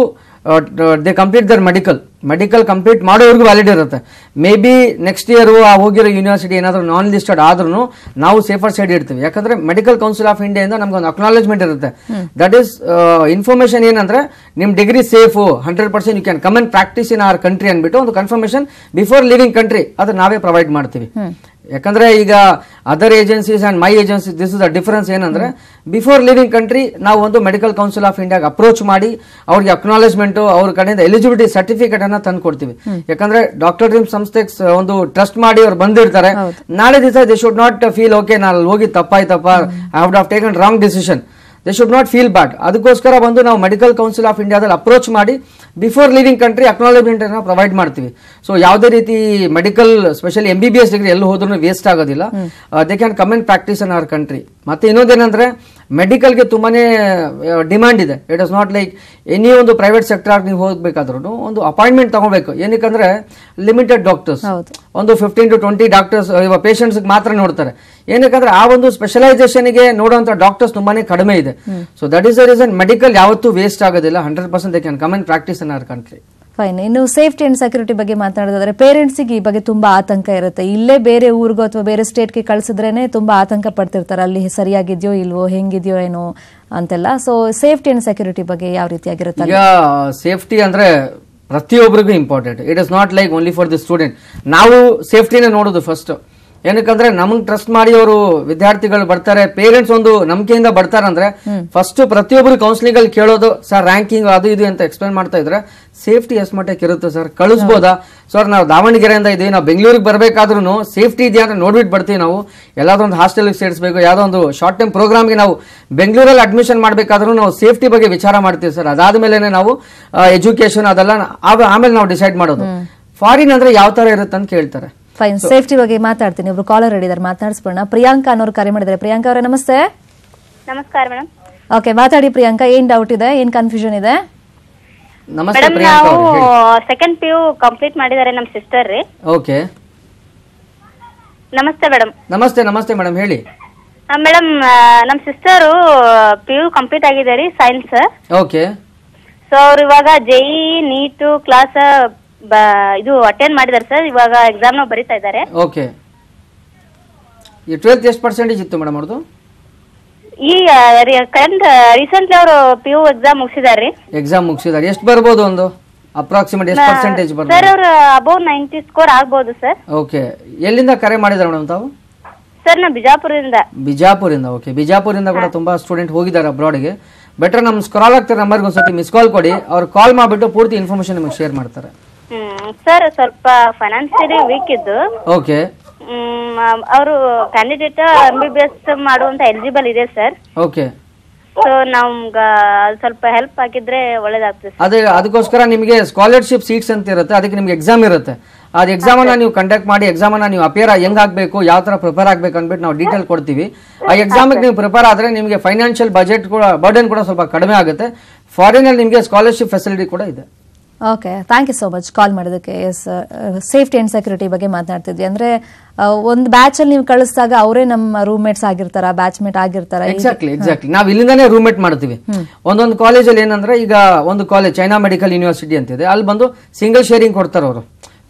they complete their medical medical complete ಮಾಡೋವರೆಗೂ valid ಇರುತ್ತೆ. ಮೇ ಬಿ ನೆಕ್ಸ್ಟ್ ಇಯರು ಆ ಹೋಗಿರೋ ಯೂನಿವರ್ಸಿಟಿ ಏನಾದರೂ ನಾನ್ ಲಿಸ್ಟೆಡ್ ಆದ್ರೂ ನಾವು ಸೇಫರ್ ಸೈಡ್ ಇಡ್ತೀವಿ. ಯಾಕಂದ್ರೆ ಮೆಡಿಕಲ್ ಕೌನ್ಸಿಲ್ ಆಫ್ ಇಂಡಿಯಾ ಇಂದ ನಮ್ಗೆ ಒಂದು ಅಕ್ನಾಲೇಜ್ಮೆಂಟ್ ಇರುತ್ತೆ. ದಟ್ ಈಸ್ ಇನ್ಫಾರ್ಮೇಷನ್ ಏನಂದ್ರೆ ನಿಮ್ಮ degree safe hundred percent you can come and practise in our country ಅಂದ್ಬಿಟ್ಟು ಒಂದು ಕನ್ಫರ್ಮೇಷನ್ ಬಿಫೋರ್ ಲಿವಿಂಗ್ ಕಂಟ್ರಿ ಅದು ನಾವೇ ಪ್ರೊವೈಡ್ ಮಾಡ್ತೀವಿ. ಯಾಕಂದ್ರೆ ಈಗ other agencies and my agency this is the difference ಏನಂದ್ರೆ ಬಿಫೋರ್ ಲಿವಿಂಗ್ ಕಂಟ್ರಿ ನಾವು ಒಂದು ಮೆಡಿಕಲ್ ಕೌನ್ಸಿಲ್ ಆಫ್ ಇಂಡಿಯಾಗೆ ಅಪ್ರೋಚ್ ಮಾಡಿ ಅವ್ರಿಗೆ ಅಕ್ನಾಲೇಜ್ಮೆಂಟ್ ಅವ್ರ ಕಡೆಯಿಂದ ಎಲಿಜಿಬಿಲಿಟಿ ಸರ್ಟಿಫಿಕೇಟ್ ಅನ್ನ ತಂದು ಕೊಡ್ತೀವಿ. ಯಾಕಂದ್ರೆ ಡಾಕ್ಟರ್ ಡ್ರೀಮ್ ಸಂಸ್ಥೆ ಒಂದು ಟ್ರಸ್ಟ್ ಮಾಡಿ ಅವ್ರು ಬಂದಿರ್ತಾರೆ. ನಾಳೆ ದಿವಸ they should not feel okay ನಾನು ಹೋಗಿ ತಪ್ಪಾಯ್ತಪ್ಪ I have taken wrong decision they should not feel bad ಅದಕ್ಕೋಸ್ಕರ ಬಂದು ನಾವು ಮೆಡಿಕಲ್ ಕೌನ್ಸಿಲ್ ಆಫ್ ಇಂಡಿಯಾದಲ್ಲಿ ಅಪ್ರೋಚ್ ಮಾಡಿ ಬಿಫೋರ್ ಲೀವಿಂಗ್ ಕಂಟ್ರಿ ಅಕ್ನಾಲಜ್ಮೆಂಟನ್ನು ಪ್ರೊವೈಡ್ ಮಾಡ್ತೀವಿ. ಸೊ ಯಾವುದೇ ರೀತಿ medical specially M B B S degree ಎಲ್ಲಿ ಹೋದ್ರೂ ವೇಸ್ಟ್ ಆಗೋದಿಲ್ಲ. They can come and practise in our country ಮತ್ತೆ ಇನ್ನೊಂದೇನಂದ್ರೆ ಮೆಡಿಕಲ್ಗೆ ತುಂಬಾನೇ ಡಿಮ್ಯಾಂಡ್ ಇದೆ. It is not like any ಒಂದು ಪ್ರೈವೇಟ್ ಸೆಕ್ಟರ್ ನೀವು ಹೋಗ್ಬೇಕಾದ್ರೂ ಒಂದು ಅಪಾಯಿಂಟ್ಮೆಂಟ್ ತಗೋಬೇಕು. ಏನಕ್ಕಂದ್ರೆ ಲಿಮಿಟೆಡ್ ಡಾಕ್ಟರ್ಸ್ ಒಂದು ಫಿಫ್ಟೀನ್ ಟು ಟ್ವೆಂಟಿ ಡಾಕ್ಟರ್ಸ್ ಇವಾಗ ಪೇಷಂಟ್ಸ್ ಮಾತ್ರ ನೋಡ್ತಾರೆ. ಏನಕ್ಕಂದ್ರೆ ಆ ಒಂದು ಸ್ಪೆಷಲೈಸೇಷನ್ಗೆ ನೋಡುವಂತ ಡಾಕ್ಟರ್ಸ್ ತುಂಬಾನೇ ಕಡಿಮೆ ಇದೆ. So that is the reason medical ಯಾವತ್ತೂ ವೇಸ್ಟ್ ಆಗೋದಿಲ್ಲ. Hundred percent they can come and practise in our country fine ಇನ್ನು ಸೇಫ್ಟಿ ಅಂಡ್ ಸೆಕ್ಯೂರಿಟಿ ಬಗ್ಗೆ ಮಾತನಾಡೋದಾದ್ರೆ ಪೇರೆಂಟ್ಸಿಗೆ ಈ ಬಗ್ಗೆ ತುಂಬಾ ಆತಂಕ ಇರುತ್ತೆ. ಇಲ್ಲೇ ಬೇರೆ ಊರಿಗೋ ಅಥವಾ ಬೇರೆ ಸ್ಟೇಟ್ಗೆ ಕಳ್ಸಿದ್ರೇನೆ ತುಂಬಾ ಆತಂಕ ಪಡ್ತಿರ್ತಾರೆ. ಅಲ್ಲಿ ಸರಿಯಾಗಿದ್ಯೋ ಇಲ್ವೋ, ಹೆಂಗಿದ್ಯೋ ಏನೋ ಅಂತೆಲ್ಲ. ಸೊ ಸೇಫ್ಟಿ ಅಂಡ್ ಸೆಕ್ಯೂರಿಟಿ ಬಗ್ಗೆ ಯಾವ ರೀತಿಯಾಗಿರುತ್ತೆ? ಈಗ ಸೇಫ್ಟಿ ಅಂದ್ರೆ ಪ್ರತಿಯೊಬ್ಬರಿಗೂ important it is not like only for the student ನಾವು ಸೇಫ್ಟಿನೇ ನೋಡೋದು ಫಸ್ಟ್ ಏನಕ್ಕಂದ್ರೆ ನಮಗ್ ಟ್ರಸ್ಟ್ ಮಾಡಿ ಅವರು ವಿದ್ಯಾರ್ಥಿಗಳು ಬರ್ತಾರೆ. ಪೇರೆಂಟ್ಸ್ ಒಂದು ನಂಬಿಕೆಯಿಂದ ಬರ್ತಾರಂದ್ರೆ ಫಸ್ಟ್ ಪ್ರತಿಯೊಬ್ಬರು ಕೌನ್ಸಿಲಿಂಗ್ ಅಲ್ಲಿ ಕೇಳೋದು ಸರ್ ರ್ಯಾಂಕಿಂಗ್ ಅದು ಇದು ಅಂತ ಎಕ್ಸ್ಪ್ಲೇನ್ ಮಾಡ್ತಾ ಇದ್ರೆ ಸೇಫ್ಟಿ ಎಷ್ಟು ಮಟ್ಟಕ್ಕೆ ಇರುತ್ತೆ ಸರ್. ಕಳಿಸ್ಬೋದಾ? ಸರ್ ನಾವು ದಾವಣಗೆರೆಯಿಂದ ಇದೀವಿ. ನಾವು ಬೆಂಗಳೂರಿಗೆ ಬರಬೇಕಾದ್ರೂ ಸೇಫ್ಟಿ ಇದೆಯಾ ಅಂತ ನೋಡ್ಬಿಟ್ಟು ಬರ್ತೀವಿ ನಾವು. ಎಲ್ಲಾದ್ರೂ ಒಂದು ಹಾಸ್ಟೆಲ್ಗೆ ಸೇರಿಸಬೇಕು. ಯಾವ್ದೋ ಒಂದು ಶಾರ್ಟ್ ಟೈಮ್ ಪ್ರೋಗ್ರಾಮ್ಗೆ ನಾವು ಬೆಂಗಳೂರಲ್ಲಿ ಅಡ್ಮಿಷನ್ ಮಾಡಬೇಕಾದ್ರೂ ನಾವು ಸೇಫ್ಟಿ ಬಗ್ಗೆ ವಿಚಾರ ಮಾಡ್ತೀವಿ ಸರ್. ಅದಾದ್ಮೇಲೆ ನಾವು ಎಜುಕೇಶನ್ ಅದೆಲ್ಲ ಆಮೇಲೆ ನಾವು ಡಿಸೈಡ್ ಮಾಡೋದು. ಫಾರಿನ್ ಅಂದ್ರೆ ಯಾವ ತರ ಇರುತ್ತೆ ಅಂತ ಕೇಳ್ತಾರೆ. ಫೈನ್ ಸೇಫ್ಟಿ ಬಗ್ಗೆ ಮಾತಾಡ್ತೀನಿ. ಒಬ್ರು ಕಾಲರ್ ಹಿಡಿದಾರೆ ಮಾತಾಡಿಸ್ಬೋಣ ಪ್ರಿಯಾಂಕಾ ಅನ್ನೋರು ಕರೆ ಮಾಡಿದ್ದಾರೆ. ಪ್ರಿಯಾಂಕಾ ಅವರೇ ನಮಸ್ತೆ. ನಮಸ್ಕಾರ ಮೇಡಮ್. ಓಕೆ ಮಾತಾಡಿ ಪ್ರಿಯಾಂಕಾ. ಏನ್ ಡೌಟ್ ಇದೆ? ಏನ್ ಕನ್ಫ್ಯೂಷನ್ ಇದೆ? ನಮಸ್ತೆ ಮೇಡಮ್ ಪ್ರಿಯಾಂಕಾ ನಾವು ಸೆಕೆಂಡ್ ಪಿ ಯು ಕಂಪ್ಲೀಟ್ ಮಾಡಿದ್ದಾರೆ ನಮ್ಮ ಸಿಸ್ಟರ್ ರೀ. ಓಕೆ ನಮಸ್ತೆ ಮೇಡಮ್. ನಮಸ್ತೆ ನಮಸ್ತೆ ಮೇಡಮ್ ಹೇಳಿ. ಮೇಡಮ್ ನಮ್ಮ ಸಿಸ್ಟರು ಪಿ ಯು ಕಂಪ್ಲೀಟ್ ಆಗಿದೆ ರೀ ಸೈನ್ಸ್ ಓಕೆ ಸೊ ಅವ್ರು ಇವಾಗ ಜೆಇ ನೀಟು ಕ್ಲಾಸ್ ಇದು ಅಟೆಂಡ್ ಮಾಡಿದಾರೆ ಸರ್ ಇವಾಗ ಎಕ್ಸಾಮ್ನ ಬರೀತಾ ಇದ್ದಾರೆ. ಓಕೆ ಈ ಟ್ವೆಲ್ತ್ ಎಷ್ಟು ಪರ್ಸೆಂಟೇಜ್ ಇತ್ತು ಮೇಡಮ್ ಅವ್ರದ್ದು ಈ ಕರೆಂಟ್ ರೀಸೆಂಟ್ಲಿ ಅವರು ಪಿ ಯು ಎಕ್ಸಾಮ್ ಮುಗಿಸಿದಾರೆ. ಎಕ್ಸಾಮ್ ಮುಗಿಸಿದಾರೆ. ಎಷ್ಟು ಬರ್ಬೋದು ಒಂದು? ಅಪ್ರಾಕ್ಸಿಮೇಟ್ ಎಷ್ಟು ಪರ್ಸೆಂಟೇಜ್ ಸರ್ ಅವರು ಅವ್ರು ಅಬೌವ್ ನೈಂಟಿ ಸ್ಕೋರ್ ಆಗ್ಬೋದು ಸರ್ ಓಕೆ ಎಲ್ಲಿಂದ ಕರೆ ಮಾಡಿದಾರೆ ಮೇಡಮ್ ತಾವು? ಸರ್ ನಾ ಬಿಜಾಪುರದಿಂದ. ಬಿಜಾಪುರಿಂದ. ಓಕೆ ಬಿಜಾಪುರಿಂದ ಕೂಡ ತುಂಬಾ ಸ್ಟೂಡೆಂಟ್ ಹೋಗಿದ್ದಾರೆ ಅಬ್ರಾಡ್ಗೆ ಬೆಟರ್ ನಮ್ಮ ಸ್ಕ್ರಾಲ್ ಆಗ್ತಾರೆ ನಂಬರ್ಗೆ ಒಂದ್ಸತಿ ಮಿಸ್ ಕಾಲ್ ಕೊಡಿ. ಅವ್ರು ಕಾಲ್ ಮಾಡಿಬಿಟ್ಟು ಪೂರ್ತಿ ಇನ್ಫಾರ್ಮೇಶನ್ ನಿಮಗೆ ಶೇರ್ ಮಾಡ್ತಾರೆ. ಸರ್ ಸ್ವಲ್ಪ ಫೈನಾನ್ಸಿಯಲಿ ವೀಕ್ ಇದ್ದು. ಓಕೆ ಅವರು candidate M B B S ಮಾಡುವಂತ ಎಲಿಜಿಬಲ್ ಇದೆ ಸರ್. ಓಕೆ ಸೊ ನಮ್ಗ ಸ್ವಲ್ಪ ಹೆಲ್ಪ್ ಹಾಕಿದ್ರೆ ಒಳ್ಳೇದಾಗ್ತದೆ ಅದೇ ಅದಕ್ಕೋಸ್ಕರ ನಿಮಗೆ ಸ್ಕಾಲರ್ಶಿಪ್ ಸೀಟ್ಸ್ ಅಂತ ಇರುತ್ತೆ ಅದಕ್ಕೆ ನಿಮ್ಗೆ ಎಕ್ಸಾಮ್ ಇರುತ್ತೆ. ಅದು ಎಕ್ಸಾಮ್ ಅನ್ನ ನೀವು ಕಂಡಕ್ಟ್ ಮಾಡಿ ಎಕ್ಸಾಮ್ ಅನ್ನ ನೀವು ಅಪಿಯರ್ ಹೆಂಗ್ ಆಗ್ಬೇಕು ಯಾವ ತರ ಪ್ರಿಪೇರ್ ಆಗ್ಬೇಕು ಅಂದ್ಬಿಟ್ಟು ನಾವು ಡೀಟೇಲ್ ಕೊಡ್ತೀವಿ. ಆ ಎಕ್ಸಾಮಿಗೆ ನೀವು ಪ್ರಿಪೇರ್ ಆದ್ರೆ ನಿಮಗೆ ಫೈನಾನ್ಷಿಯಲ್ ಬಜೆಟ್ ಕೂಡ ಬರ್ಡನ್ ಕೂಡ ಸ್ವಲ್ಪ ಕಡಿಮೆ ಆಗುತ್ತೆ. ಫಾರಿನ್ ಅಲ್ಲಿ ನಿಮಗೆ ಸ್ಕಾಲರ್ಶಿಪ್ ಫೆಸಿಲಿಟಿ ಕೂಡ ಇದೆ. Okay thank you so much call ಮಾಡೋದಕ್ಕೆ ಎಸ್ ಸೇಫ್ಟಿ ಆ್ಯಂಡ್ ಸೆಕ್ಯೂರಿಟಿ ಬಗ್ಗೆ ಮಾತನಾಡ್ತಿದ್ವಿ. ಅಂದ್ರೆ ಒಂದು ಬ್ಯಾಚಲ್ಲಿ ನೀವು ಕಳಿಸಿದಾಗ ಅವರೇ ನಮ್ಮ ರೂಮ್ಮೇಟ್ಸ್ ಆಗಿರ್ತಾರ ಬ್ಯಾಚ್ಮೇಟ್ ಆಗಿರ್ತಾರ ಎಕ್ಸಾಕ್ಟ್ಲಿ ಎಕ್ಸಾಕ್ಟ್ಲಿ ನಾವು ಇಲ್ಲಿಂದಾನೇ ರೂಮ್ಮೇಟ್ ಮಾಡ್ತೀವಿ. ಒಂದೊಂದು ಕಾಲೇಜಲ್ಲಿ ಏನಂದ್ರೆ ಈಗ ಒಂದು ಕಾಲೇಜ್ ಚೈನಾ ಮೆಡಿಕಲ್ ಯೂನಿವರ್ಸಿಟಿ ಅಂತಿದೆ. ಅಲ್ಲಿ ಬಂದು ಸಿಂಗಲ್ ಶೇರಿಂಗ್ ಕೊಡ್ತಾರೆ ಅವರು.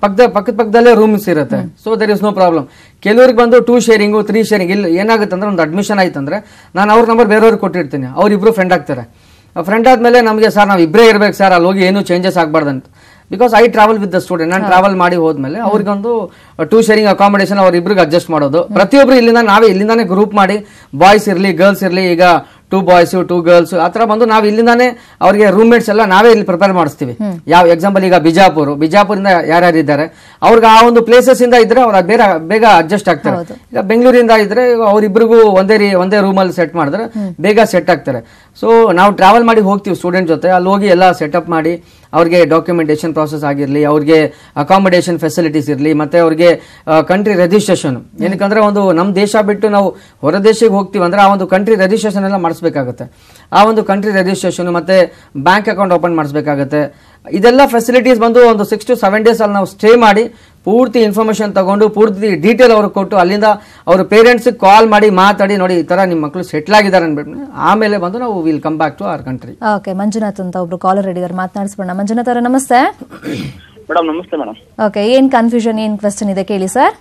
ಪಕ್ಕದ ಪಕ್ಕದ ಪಕ್ಕದಲ್ಲೇ ರೂಮ್ಸ್ ಇರುತ್ತೆ. So there is no problem ಕೆಲವ್ರಿಗೆ ಬಂದು ಟೂ ಶೇರಿಂಗು ತ್ರೀ ಶೇರಿಂಗ್ ಇಲ್ಲಿ ಏನಾಗುತ್ತೆ ಅಂದ್ರೆ ಒಂದು ಅಡ್ಮಿಷನ್ ಆಯ್ತಂದ್ರೆ ನಾನು ಅವ್ರ ನಂಬರ್ ಬೇರೆಯವ್ರಿಗೆ ಕೊಟ್ಟಿರ್ತೀನಿ. ಅವ್ರಿಬ್ರು ಫ್ರೆಂಡ್ ಆಗ್ತಾರೆ. ಫ್ರೆಂಡ್ ಆದ್ಮೇಲೆ ನಮಗೆ ಸರ್ ನಾವು ಇಬ್ಬರೇ ಇರ್ಬೇಕು ಸರ್ ಅಲ್ಲಿ ಹೋಗಿ ಏನು changes ಆಗಬಾರ್ದಂತ. Because I travel with the student ನಾನು ಟ್ರಾವೆಲ್ ಮಾಡಿ ಹೋದ್ಮೇಲೆ ಅವ್ರಿಗೊಂದು ಟೂ ಶೇರಿಂಗ್ ಅಕಾಮಿಡೇಷನ್ ಅವ್ರ ಇಬ್ರಿಗೆ ಅಡ್ಜಸ್ಟ್ ಮಾಡೋದು. ಪ್ರತಿಯೊಬ್ಬರು ಇಲ್ಲಿಂದ ನಾವೇ ಇಲ್ಲಿಂದಾನೇ ಗ್ರೂಪ್ ಮಾಡಿ ಬಾಯ್ಸ್ ಇರಲಿ ಗರ್ಲ್ಸ್ ಇರಲಿ ಈಗ ಟೂ ಬಾಯ್ಸು ಟೂ ಗರ್ಲ್ಸ್ ಆ ಥರ ಬಂದು ನಾವು ಇಲ್ಲಿಂದಾನೆ ಅವರಿಗೆ ರೂಮ್ಮೇಟ್ಸ್ ಎಲ್ಲ ನಾವೇ ಇಲ್ಲಿ ಪ್ರಿಪೇರ್ ಮಾಡಿಸ್ತೀವಿ. ಯಾವ ಎಕ್ಸಾಂಪಲ್ ಈಗ ಬಿಜಾಪುರ್ ಬಿಜಾಪುರಿಂದ ಯಾರ್ಯಾರು ಇದ್ದಾರೆ ಅವ್ರಿಗೆ ಆ ಒಂದು ಪ್ಲೇಸಸ್ ಇಂದ ಇದ್ರೆ ಅವ್ರು ಬೇರೆ ಬೇಗ ಅಡ್ಜಸ್ಟ್ ಆಗ್ತಾರೆ. ಈಗ ಬೆಂಗಳೂರಿಂದ ಇದ್ರೆ ಅವರಿಬ್ಬರಿಗೂ ಒಂದೇ ರೀ ಒಂದೇ ರೂಮಲ್ಲಿ ಸೆಟ್ ಮಾಡಿದ್ರೆ ಬೇಗ ಸೆಟ್ ಆಗ್ತಾರೆ. ಸೊ ನಾವು ಟ್ರಾವೆಲ್ ಮಾಡಿ ಹೋಗ್ತೀವಿ ಸ್ಟೂಡೆಂಟ್ ಜೊತೆ ಅಲ್ಲಿ ಹೋಗಿ ಎಲ್ಲ ಸೆಟಪ್ ಮಾಡಿ ಅವ್ರಿಗೆ ಡಾಕ್ಯುಮೆಂಟೇಶನ್ ಪ್ರಾಸೆಸ್ ಆಗಿರಲಿ, ಅವ್ರಿಗೆ ಅಕಾಮಿಡೇಷನ್ ಫೆಸಿಲಿಟೀಸ್ ಇರಲಿ, ಮತ್ತೆ ಅವ್ರಿಗೆ ಕಂಟ್ರಿ ರಿಜಿಸ್ಟ್ರೇಷನ್ ಏನಕ್ಕಂದ್ರೆ ಒಂದು ನಮ್ಮ ದೇಶ ಬಿಟ್ಟು ನಾವು ಹೊರ ದೇಶಕ್ಕೆ ಹೋಗ್ತೀವಿ ಅಂದ್ರೆ ಆ ಒಂದು ಕಂಟ್ರಿ ರಿಜಿಸ್ಟ್ರೇಷನ್ ಎಲ್ಲ ಮಾಡಿಸ್ಬೇಕಾಗುತ್ತೆ. ಆ ಒಂದು ಕಂಟ್ರಿ ರಿಜಿಸ್ಟ್ರೇಷನ್ ಮತ್ತೆ ಬ್ಯಾಂಕ್ ಅಕೌಂಟ್ ಓಪನ್ ಮಾಡಿಸ್ಬೇಕಾಗುತ್ತೆ. ಇದೆಲ್ಲ ಫೆಸಿಲಿಟೀಸ್ ಬಂದು ಒಂದು ಸಿಕ್ಸ್ ಟು ಸೆವೆನ್ ಡೇಸ್ ಅಲ್ಲಿ ನಾವು ಸ್ಟೇ ಮಾಡಿ ಪೂರ್ತಿ ಇನ್ಫಾರ್ಮೇಷನ್ ತಗೊಂಡು ಪೂರ್ತಿ ಡೀಟೇಲ್ ಅವ್ರಿಗೆ ಕೊಟ್ಟು ಅಲ್ಲಿಂದ ಅವ್ರ ಪೇರೆಂಟ್ಸ್ ಕಾಲ್ ಮಾಡಿ ಮಾತಾಡಿ ನೋಡಿ ಈ ತರ ನಿಮ್ಮ ಮಕ್ಕಳು ಸೆಟ್ಲ್ ಆಗಿದ್ದಾರೆ ಅನ್ಬಿಟ್ಟು ಆಮೇಲೆ ಬಂದು ನಾವು will come back to our country okay Manjunath ಅಂತ ಒಬ್ರು ಕಾಲರ್ ಹಿಡಿದಾರೆ ಮಾತನಾಡಿಸ್ಬೋಣ ಮಂಜುನಾಥ್ ಅವರ ನಮಸ್ತೆ. ಮೇಡಮ್ ನಮಸ್ತೆ ಮೇಡಮ್ ಓಕೆ ಏನ್ ಕನ್ಫ್ಯೂಷನ್ ಏನ್ ಕ್ವೆಶನ್ ಇದೆ ಕೇಳಿ ಸರ್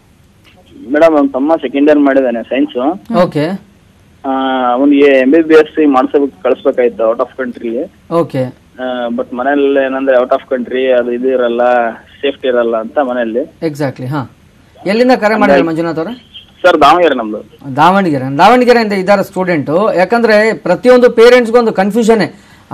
ಮೇಡಮ್ ನಮ್ಮ ತಮ್ಮ ಸೆಕೆಂಡ್ ಇಯರ್ ಮಾಡಿದಾನೆ ಸೈನ್ಸ್ ಓಕೆ ಅವನಿಗೆ ಎಂ ಬಿ ಬಿ ಎಸ್ ಮಾಡಿಸ್ಬೇಕು ಕಳಿಸ್ಬೇಕಾಯ್ತು ಔಟ್ ಆಫ್ ಕಂಟ್ರಿಗೆ ಓಕೆ ಬಟ್ ಮನೇಲಿ ಏನಂದ್ರೆ ಔಟ್ ಆಫ್ ಕಂಟ್ರಿ ಅದು ಇದು ಇರಲ್ಲ ಸೇಫ್ಟಿ ಇರಲ್ಲ ಅಂತ ಮನೆಯಲ್ಲಿ. ಎಕ್ಸಾಕ್ಟ್ಲಿ ಹಾ. ಎಲ್ಲಿಂದ ಕರೆ ಮಾಡಿದ್ರಿ ಮಂಜುನಾಥ್ ಅವರ? ಸರ್ ದಾವಣಗೆರೆ ನಮ್ದು. ದಾವಣಗೆರೆ ದಾವಣಗೆರೆಯಿಂದ ಇದ್ದಾರೆ ಸ್ಟೂಡೆಂಟು ಯಾಕಂದ್ರೆ ಪ್ರತಿಯೊಂದು ಪೇರೆಂಟ್ಸ್ಗೂ ಒಂದು ಕನ್ಫ್ಯೂಷನ್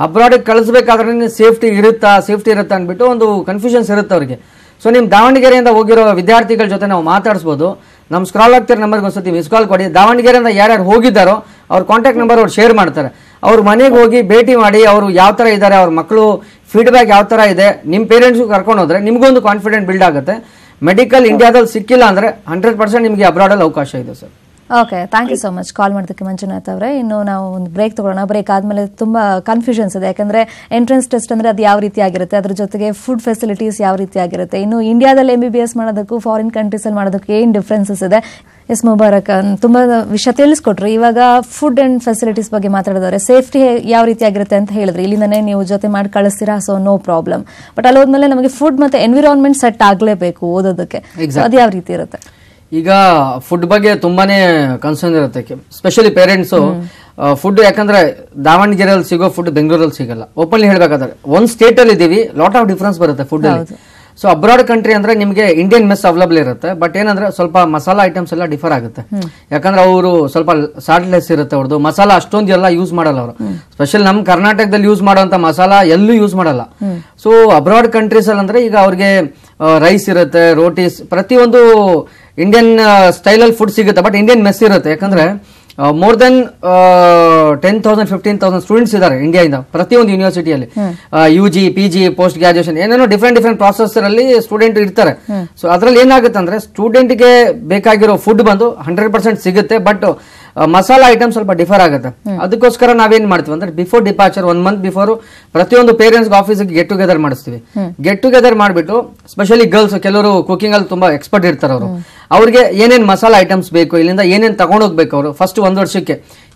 ಅಬ್ರಾಡಿಗೆ ಕಳಿಸ್ಬೇಕಾದ್ರೆ ಸೇಫ್ಟಿ ಇರುತ್ತಾ ಸೇಫ್ಟಿ ಇರುತ್ತಾ ಅಂದ್ಬಿಟ್ಟು ಒಂದು ಕನ್ಫ್ಯೂಷನ್ಸ್ ಇರುತ್ತೆ ಅವ್ರಿಗೆ. ಸೊ ನಿಮ್ಮ ದಾವಣಗೆರೆಯಿಂದ ಹೋಗಿರೋ ವಿದ್ಯಾರ್ಥಿಗಳ ಜೊತೆ ನಾವು ಮಾತಾಡಿಸ್ಬೋದು. ನಮ್ಮ ಸ್ಕ್ರಾಲ್ ಆಗ್ತಿರೋ ನಂಬರ್ಗೆ ಒಂದ್ಸತಿ ಮಿಸ್ ಕಾಲ್ ಕೊಡಿ. ದಾವಣಗೆರೆಯಿಂದ ಯಾರ್ಯಾರು ಹೋಗಿದ್ದಾರೋ ಅವ್ರ ಕಾಂಟ್ಯಾಕ್ಟ್ ನಂಬರ್ ಅವ್ರು ಶೇರ್ ಮಾಡ್ತಾರೆ. ಅವ್ರ ಮನೆಗೆ ಹೋಗಿ ಭೇಟಿ ಮಾಡಿ ಅವರು ಯಾವ ಥರ ಇದ್ದಾರೆ ಅವ್ರ ಮಕ್ಕಳು ಫೀಡ್ಬ್ಯಾಕ್ ಯಾವ ಥರ ಇದೆ ನಿಮ್ಮ ಪೇರೆಂಟ್ಸ್ ಕರ್ಕೊಂಡು ಹೋದ್ರೆ ನಿಮಗೊಂದು ಕಾನ್ಫಿಡೆಂಟ್ ಬಿಲ್ಡ್ ಆಗುತ್ತೆ. ಮೆಡಿಕಲ್ ಇಂಡಿಯಾದಲ್ಲಿ ಸಿಕ್ಕಿಲ್ಲ ಅಂದ್ರೆ ಹಂಡ್ರೆಡ್ ಪರ್ಸೆಂಟ್ ನಿಮಗೆ ಅಬ್ರಾಡಲ್ಲಿ ಅವಕಾಶ ಇದೆ sir. Okay thank you so much call ಮಾಡೋದಕ್ಕೆ ಮಂಜುನಾಥ್ ಅವರೇ. ಇನ್ನು ನಾವು ಒಂದು ಬ್ರೇಕ್ ತಗೊಳ್ಳೋಣ. ಬ್ರೇಕ್ ಆದಮೇಲೆ ತುಂಬ ಕನ್ಫ್ಯೂಷನ್ಸ್ ಇದೆ. ಯಾಕಂದ್ರೆ ಎಂಟ್ರೆನ್ಸ್ ಟೆಸ್ಟ್ ಅಂದ್ರೆ ಅದು ಯಾವ ರೀತಿ ಆಗಿರುತ್ತೆ? ಅದ್ರ ಜೊತೆಗೆ ಫುಡ್ ಫೆಸಿಲಿಟೀಸ್ ಯಾವ ರೀತಿ ಆಗಿರುತ್ತೆ? ಇನ್ನು ಇಂಡಿಯಾದಲ್ಲಿ ಎಂ ಬಿ ಬಿ ಎಸ್ ಮಾಡೋದಕ್ಕೂ ಫಾರಿನ್ ಕಂಟ್ರೀಸಲ್ಲಿ ಮಾಡೋದಕ್ಕೂ ಏನು ಡಿಫ್ರೆನ್ಸಸ್ ಇದೆ? ಎಸ್ ಮುಬಾರಕ್ ತುಂಬ ವಿಷಯ ತಿಳಿಸ್ಕೊಟ್ರು. ಇವಾಗ ಫುಡ್ ಅಂಡ್ ಫೆಸಿಲಿಟೀಸ್ ಬಗ್ಗೆ ಮಾತಾಡಿದವ್ರೆ ಸೇಫ್ಟಿ ಯಾವ ರೀತಿ ಆಗಿರುತ್ತೆ ಅಂತ ಹೇಳಿದ್ರಿ. ಇಲ್ಲಿಂದನೇ ನೀವು ಜೊತೆ ಮಾಡಿ ಕಳಿಸ್ತೀರಾ? ಸೊ ನೋ ಪ್ರಾಬ್ಲಮ್ ಬಟ್ ಅಲ್ಲಿ ಹೋದ್ಮೇಲೆ ನಮಗೆ ಫುಡ್ ಮತ್ತೆ ಎನ್ವಿರಾನ್ಮೆಂಟ್ ಸೆಟ್ ಆಗಲೇಬೇಕು ಓದೋದಕ್ಕೆ. ಅದು ಯಾವ ರೀತಿ ಇರುತ್ತೆ? ಈಗ ಫುಡ್ ಬಗ್ಗೆ ತುಂಬಾನೇ ಕನ್ಸರ್ನ್ ಇರುತ್ತೆ ಸ್ಪೆಷಲಿ ಪೇರೆಂಟ್ಸ್ ಫುಡ್ ಯಾಕಂದ್ರೆ ದಾವಣಗೆರೆಯಲ್ಲಿ ಸಿಗೋ ಫುಡ್ ಬೆಂಗಳೂರಲ್ಲಿ ಸಿಗಲ್ಲ. ಓಪನ್ಲಿ ಹೇಳ್ಬೇಕಾದ್ರೆ ಒಂದ್ ಸ್ಟೇಟ್ ಅಲ್ಲಿ ಇದೀವಿ ಲಾಟ್ ಆಫ್ ಡಿಫ್ರೆನ್ಸ್ ಬರುತ್ತೆ ಫುಡ್ ಅಲ್ಲಿ. ಸೊ ಅಬ್ರಾಡ್ ಕಂಟ್ರಿ ಅಂದ್ರೆ ನಿಮಗೆ ಇಂಡಿಯನ್ ಮೆಸ್ ಅವೈಲಬಲ್ ಇರುತ್ತೆ ಬಟ್ ಏನಂದ್ರೆ ಸ್ವಲ್ಪ ಮಸಾಲಾ ಐಟಮ್ಸ್ ಎಲ್ಲ ಡಿಫರ್ ಆಗುತ್ತೆ. ಯಾಕಂದ್ರೆ ಅವರು ಸ್ವಲ್ಪ ಸಾಲ್ಟ್ಲೆಸ್ ಇರುತ್ತೆ ಅವ್ರದ್ದು ಮಸಾಲಾ ಅಷ್ಟೊಂದು ಎಲ್ಲ ಯೂಸ್ ಮಾಡಲ್ಲ ಅವರು. ಸ್ಪೆಷಲ್ ನಮ್ ಕರ್ನಾಟಕದಲ್ಲಿ ಯೂಸ್ ಮಾಡುವಂತ ಮಸಾಲಾ ಎಲ್ಲೂ ಯೂಸ್ ಮಾಡಲ್ಲ. ಸೊ ಅಬ್ರಾಡ್ ಕಂಟ್ರೀಸ್ ಅಲ್ಲಿ ಅಂದ್ರೆ ಈಗ ಅವ್ರಿಗೆ ರೈಸ್ ಇರುತ್ತೆ ರೋಟೀಸ್ ಪ್ರತಿಯೊಂದು ಇಂಡಿಯನ್ ಸ್ಟೈಲಲ್ಲಿ ಫುಡ್ ಸಿಗುತ್ತೆ ಬಟ್ ಇಂಡಿಯನ್ ಮೆಸ್ ಇರುತ್ತೆ. ಯಾಕಂದ್ರೆ more than ten thousand fifteen thousand students ಇದ್ದಾರೆ ಇಂಡಿಯಾದಿಂದ ಪ್ರತಿಯೊಂದು ಯೂನಿವರ್ಸಿಟಿಯಲ್ಲಿ U G P G post graduation ಏನೇನೋ ಡಿಫ್ರೆಂಟ್ ಡಿಫ್ರೆಂಟ್ ಪ್ರಾಸೆಸ್ ಅಲ್ಲಿ ಸ್ಟೂಡೆಂಟ್ ಇರ್ತಾರೆ. ಸೊ ಅದ್ರಲ್ಲಿ ಏನಾಗುತ್ತೆ ಅಂದ್ರೆ ಸ್ಟೂಡೆಂಟ್ಗೆ ಬೇಕಾಗಿರೋ ಫುಡ್ ಬಂದು ಹಂಡ್ರೆಡ್ ಪರ್ಸೆಂಟ್ ಸಿಗುತ್ತೆ ಬಟ್ ಮಸಾಲಾ ಐಟಮ್ ಸ್ವಲ್ಪ ಡಿಫರ್ ಆಗುತ್ತೆ. ಅದಕ್ಕೋಸ್ಕರ ನಾವೇನ್ ಮಾಡ್ತೀವಿ ಅಂದ್ರೆ before departure one month before ಪ್ರತಿಯೊಂದು ಪೇರೆಂಟ್ಸ್ ಆಫೀಸಿಗೆ ಗೆಟ್ ಟುಗೆದರ್ ಮಾಡಿಸ್ತೀವಿ. ಗೆಟ್ ಟುಗೆದರ್ ಮಾಡಿಬಿಟ್ಟು ಸ್ಪೆಷಲಿ ಗರ್ಲ್ಸ್ ಕೆಲವರು ಕುಕಿಂಗ್ ಅಲ್ಲಿ ತುಂಬಾ ಎಕ್ಸ್ಪರ್ಟ್ ಇರ್ತಾರೆ ಅವರು. ಅವ್ರಿಗೆ ಏನೇನು ಮಸಾಲ ಐಟಮ್ಸ್ ಬೇಕು ಇಲ್ಲಿಂದ ಏನೇನು ತಗೊಂಡೋಗ್ಬೇಕು ಅವರು ಫಸ್ಟ್ ಒಂದು ವರ್ಷಕ್ಕೆ.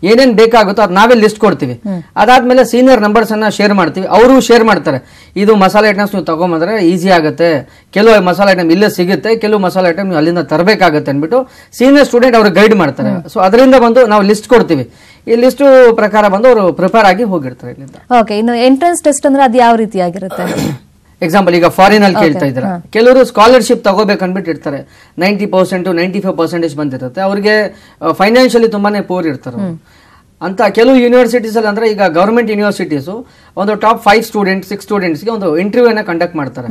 ಏನೇನು ಬೇಕಾಗುತ್ತೋ ಅದು ನಾವೇ ಲಿಸ್ಟ್ ಕೊಡ್ತೀವಿ. ಅದಾದ್ಮೇಲೆ ಸೀನಿಯರ್ ನಂಬರ್ಸ್ ಅನ್ನ ಶೇರ್ ಮಾಡ್ತೀವಿ. ಅವರು ಶೇರ್ ಮಾಡ್ತಾರೆ. ಇದು ಮಸಾಲೆ ಐಟಮ್ಸ್ ನೀವು ತಗೊಂಬಂದ್ರೆ ಈಸಿ ಆಗುತ್ತೆ. ಕೆಲವು ಮಸಾಲೆ ಐಟಮ್ ಇಲ್ಲೇ ಸಿಗುತ್ತೆ ಕೆಲವು ಮಸಾಲೆ ಐಟಮ್ ನೀವು ಅಲ್ಲಿಂದ ತರಬೇಕಾಗುತ್ತೆ ಅಂದ್ಬಿಟ್ಟು ಸೀನಿಯರ್ ಸ್ಟೂಡೆಂಟ್ ಅವ್ರಿಗೆ ಗೈಡ್ ಮಾಡ್ತಾರೆ. ಸೊ ಅದರಿಂದ ಬಂದು ನಾವು ಲಿಸ್ಟ್ ಕೊಡ್ತೀವಿ. ಈ ಲಿಸ್ಟ್ ಪ್ರಕಾರ ಬಂದು ಅವರು ಪ್ರಿಪೇರ್ ಆಗಿ ಹೋಗಿರ್ತಾರೆ ಇಲ್ಲಿಂದ. ಓಕೆ ಇನ್ನು ಎಂಟ್ರೆನ್ಸ್ ಟೆಸ್ಟ್ ಅಂದ್ರೆ ಅದು ಯಾವ ರೀತಿಯಾಗಿರುತ್ತೆ [coughs] ಎಕ್ಸಾಂಪಲ್ ಈಗ ಫಾರಿನ್ ಅಲ್ಲಿ ಕೇಳ್ತಾ ಇದ್ದಾರೆ. ಕೆಲವರು ಸ್ಕಾಲರ್ಶಿಪ್ ತಗೋಬೇಕು ಅನ್ಬಿಟ್ಟು ಇರ್ತಾರೆ. Ninety percent ninety five percentage ಬಂದಿರುತ್ತೆ. ಅವ್ರಿಗೆ ಫೈನಾನ್ಷಿಯಲಿ ತುಂಬಾನೇ ಪೋರ್ ಇರ್ತಾರೆ ಅಂತ ಕೆಲವು ಯೂನಿವರ್ಸಿಟೀಸ್ ಅಲ್ಲಿ ಅಂದ್ರೆ ಈಗ ಗವರ್ಮೆಂಟ್ ಯೂನಿವರ್ಸಿಟೀಸ್ ಒಂದು ಟಾಪ್ ಫೈವ್ ಸ್ಟೂಡೆಂಟ್ ಸಿಕ್ಸ್ ಸ್ಟೂಡೆಂಟ್ಸ್ಗೆ ಒಂದು ಇಂಟರ್ವ್ಯೂನ ಕಂಡಕ್ಟ್ ಮಾಡ್ತಾರೆ.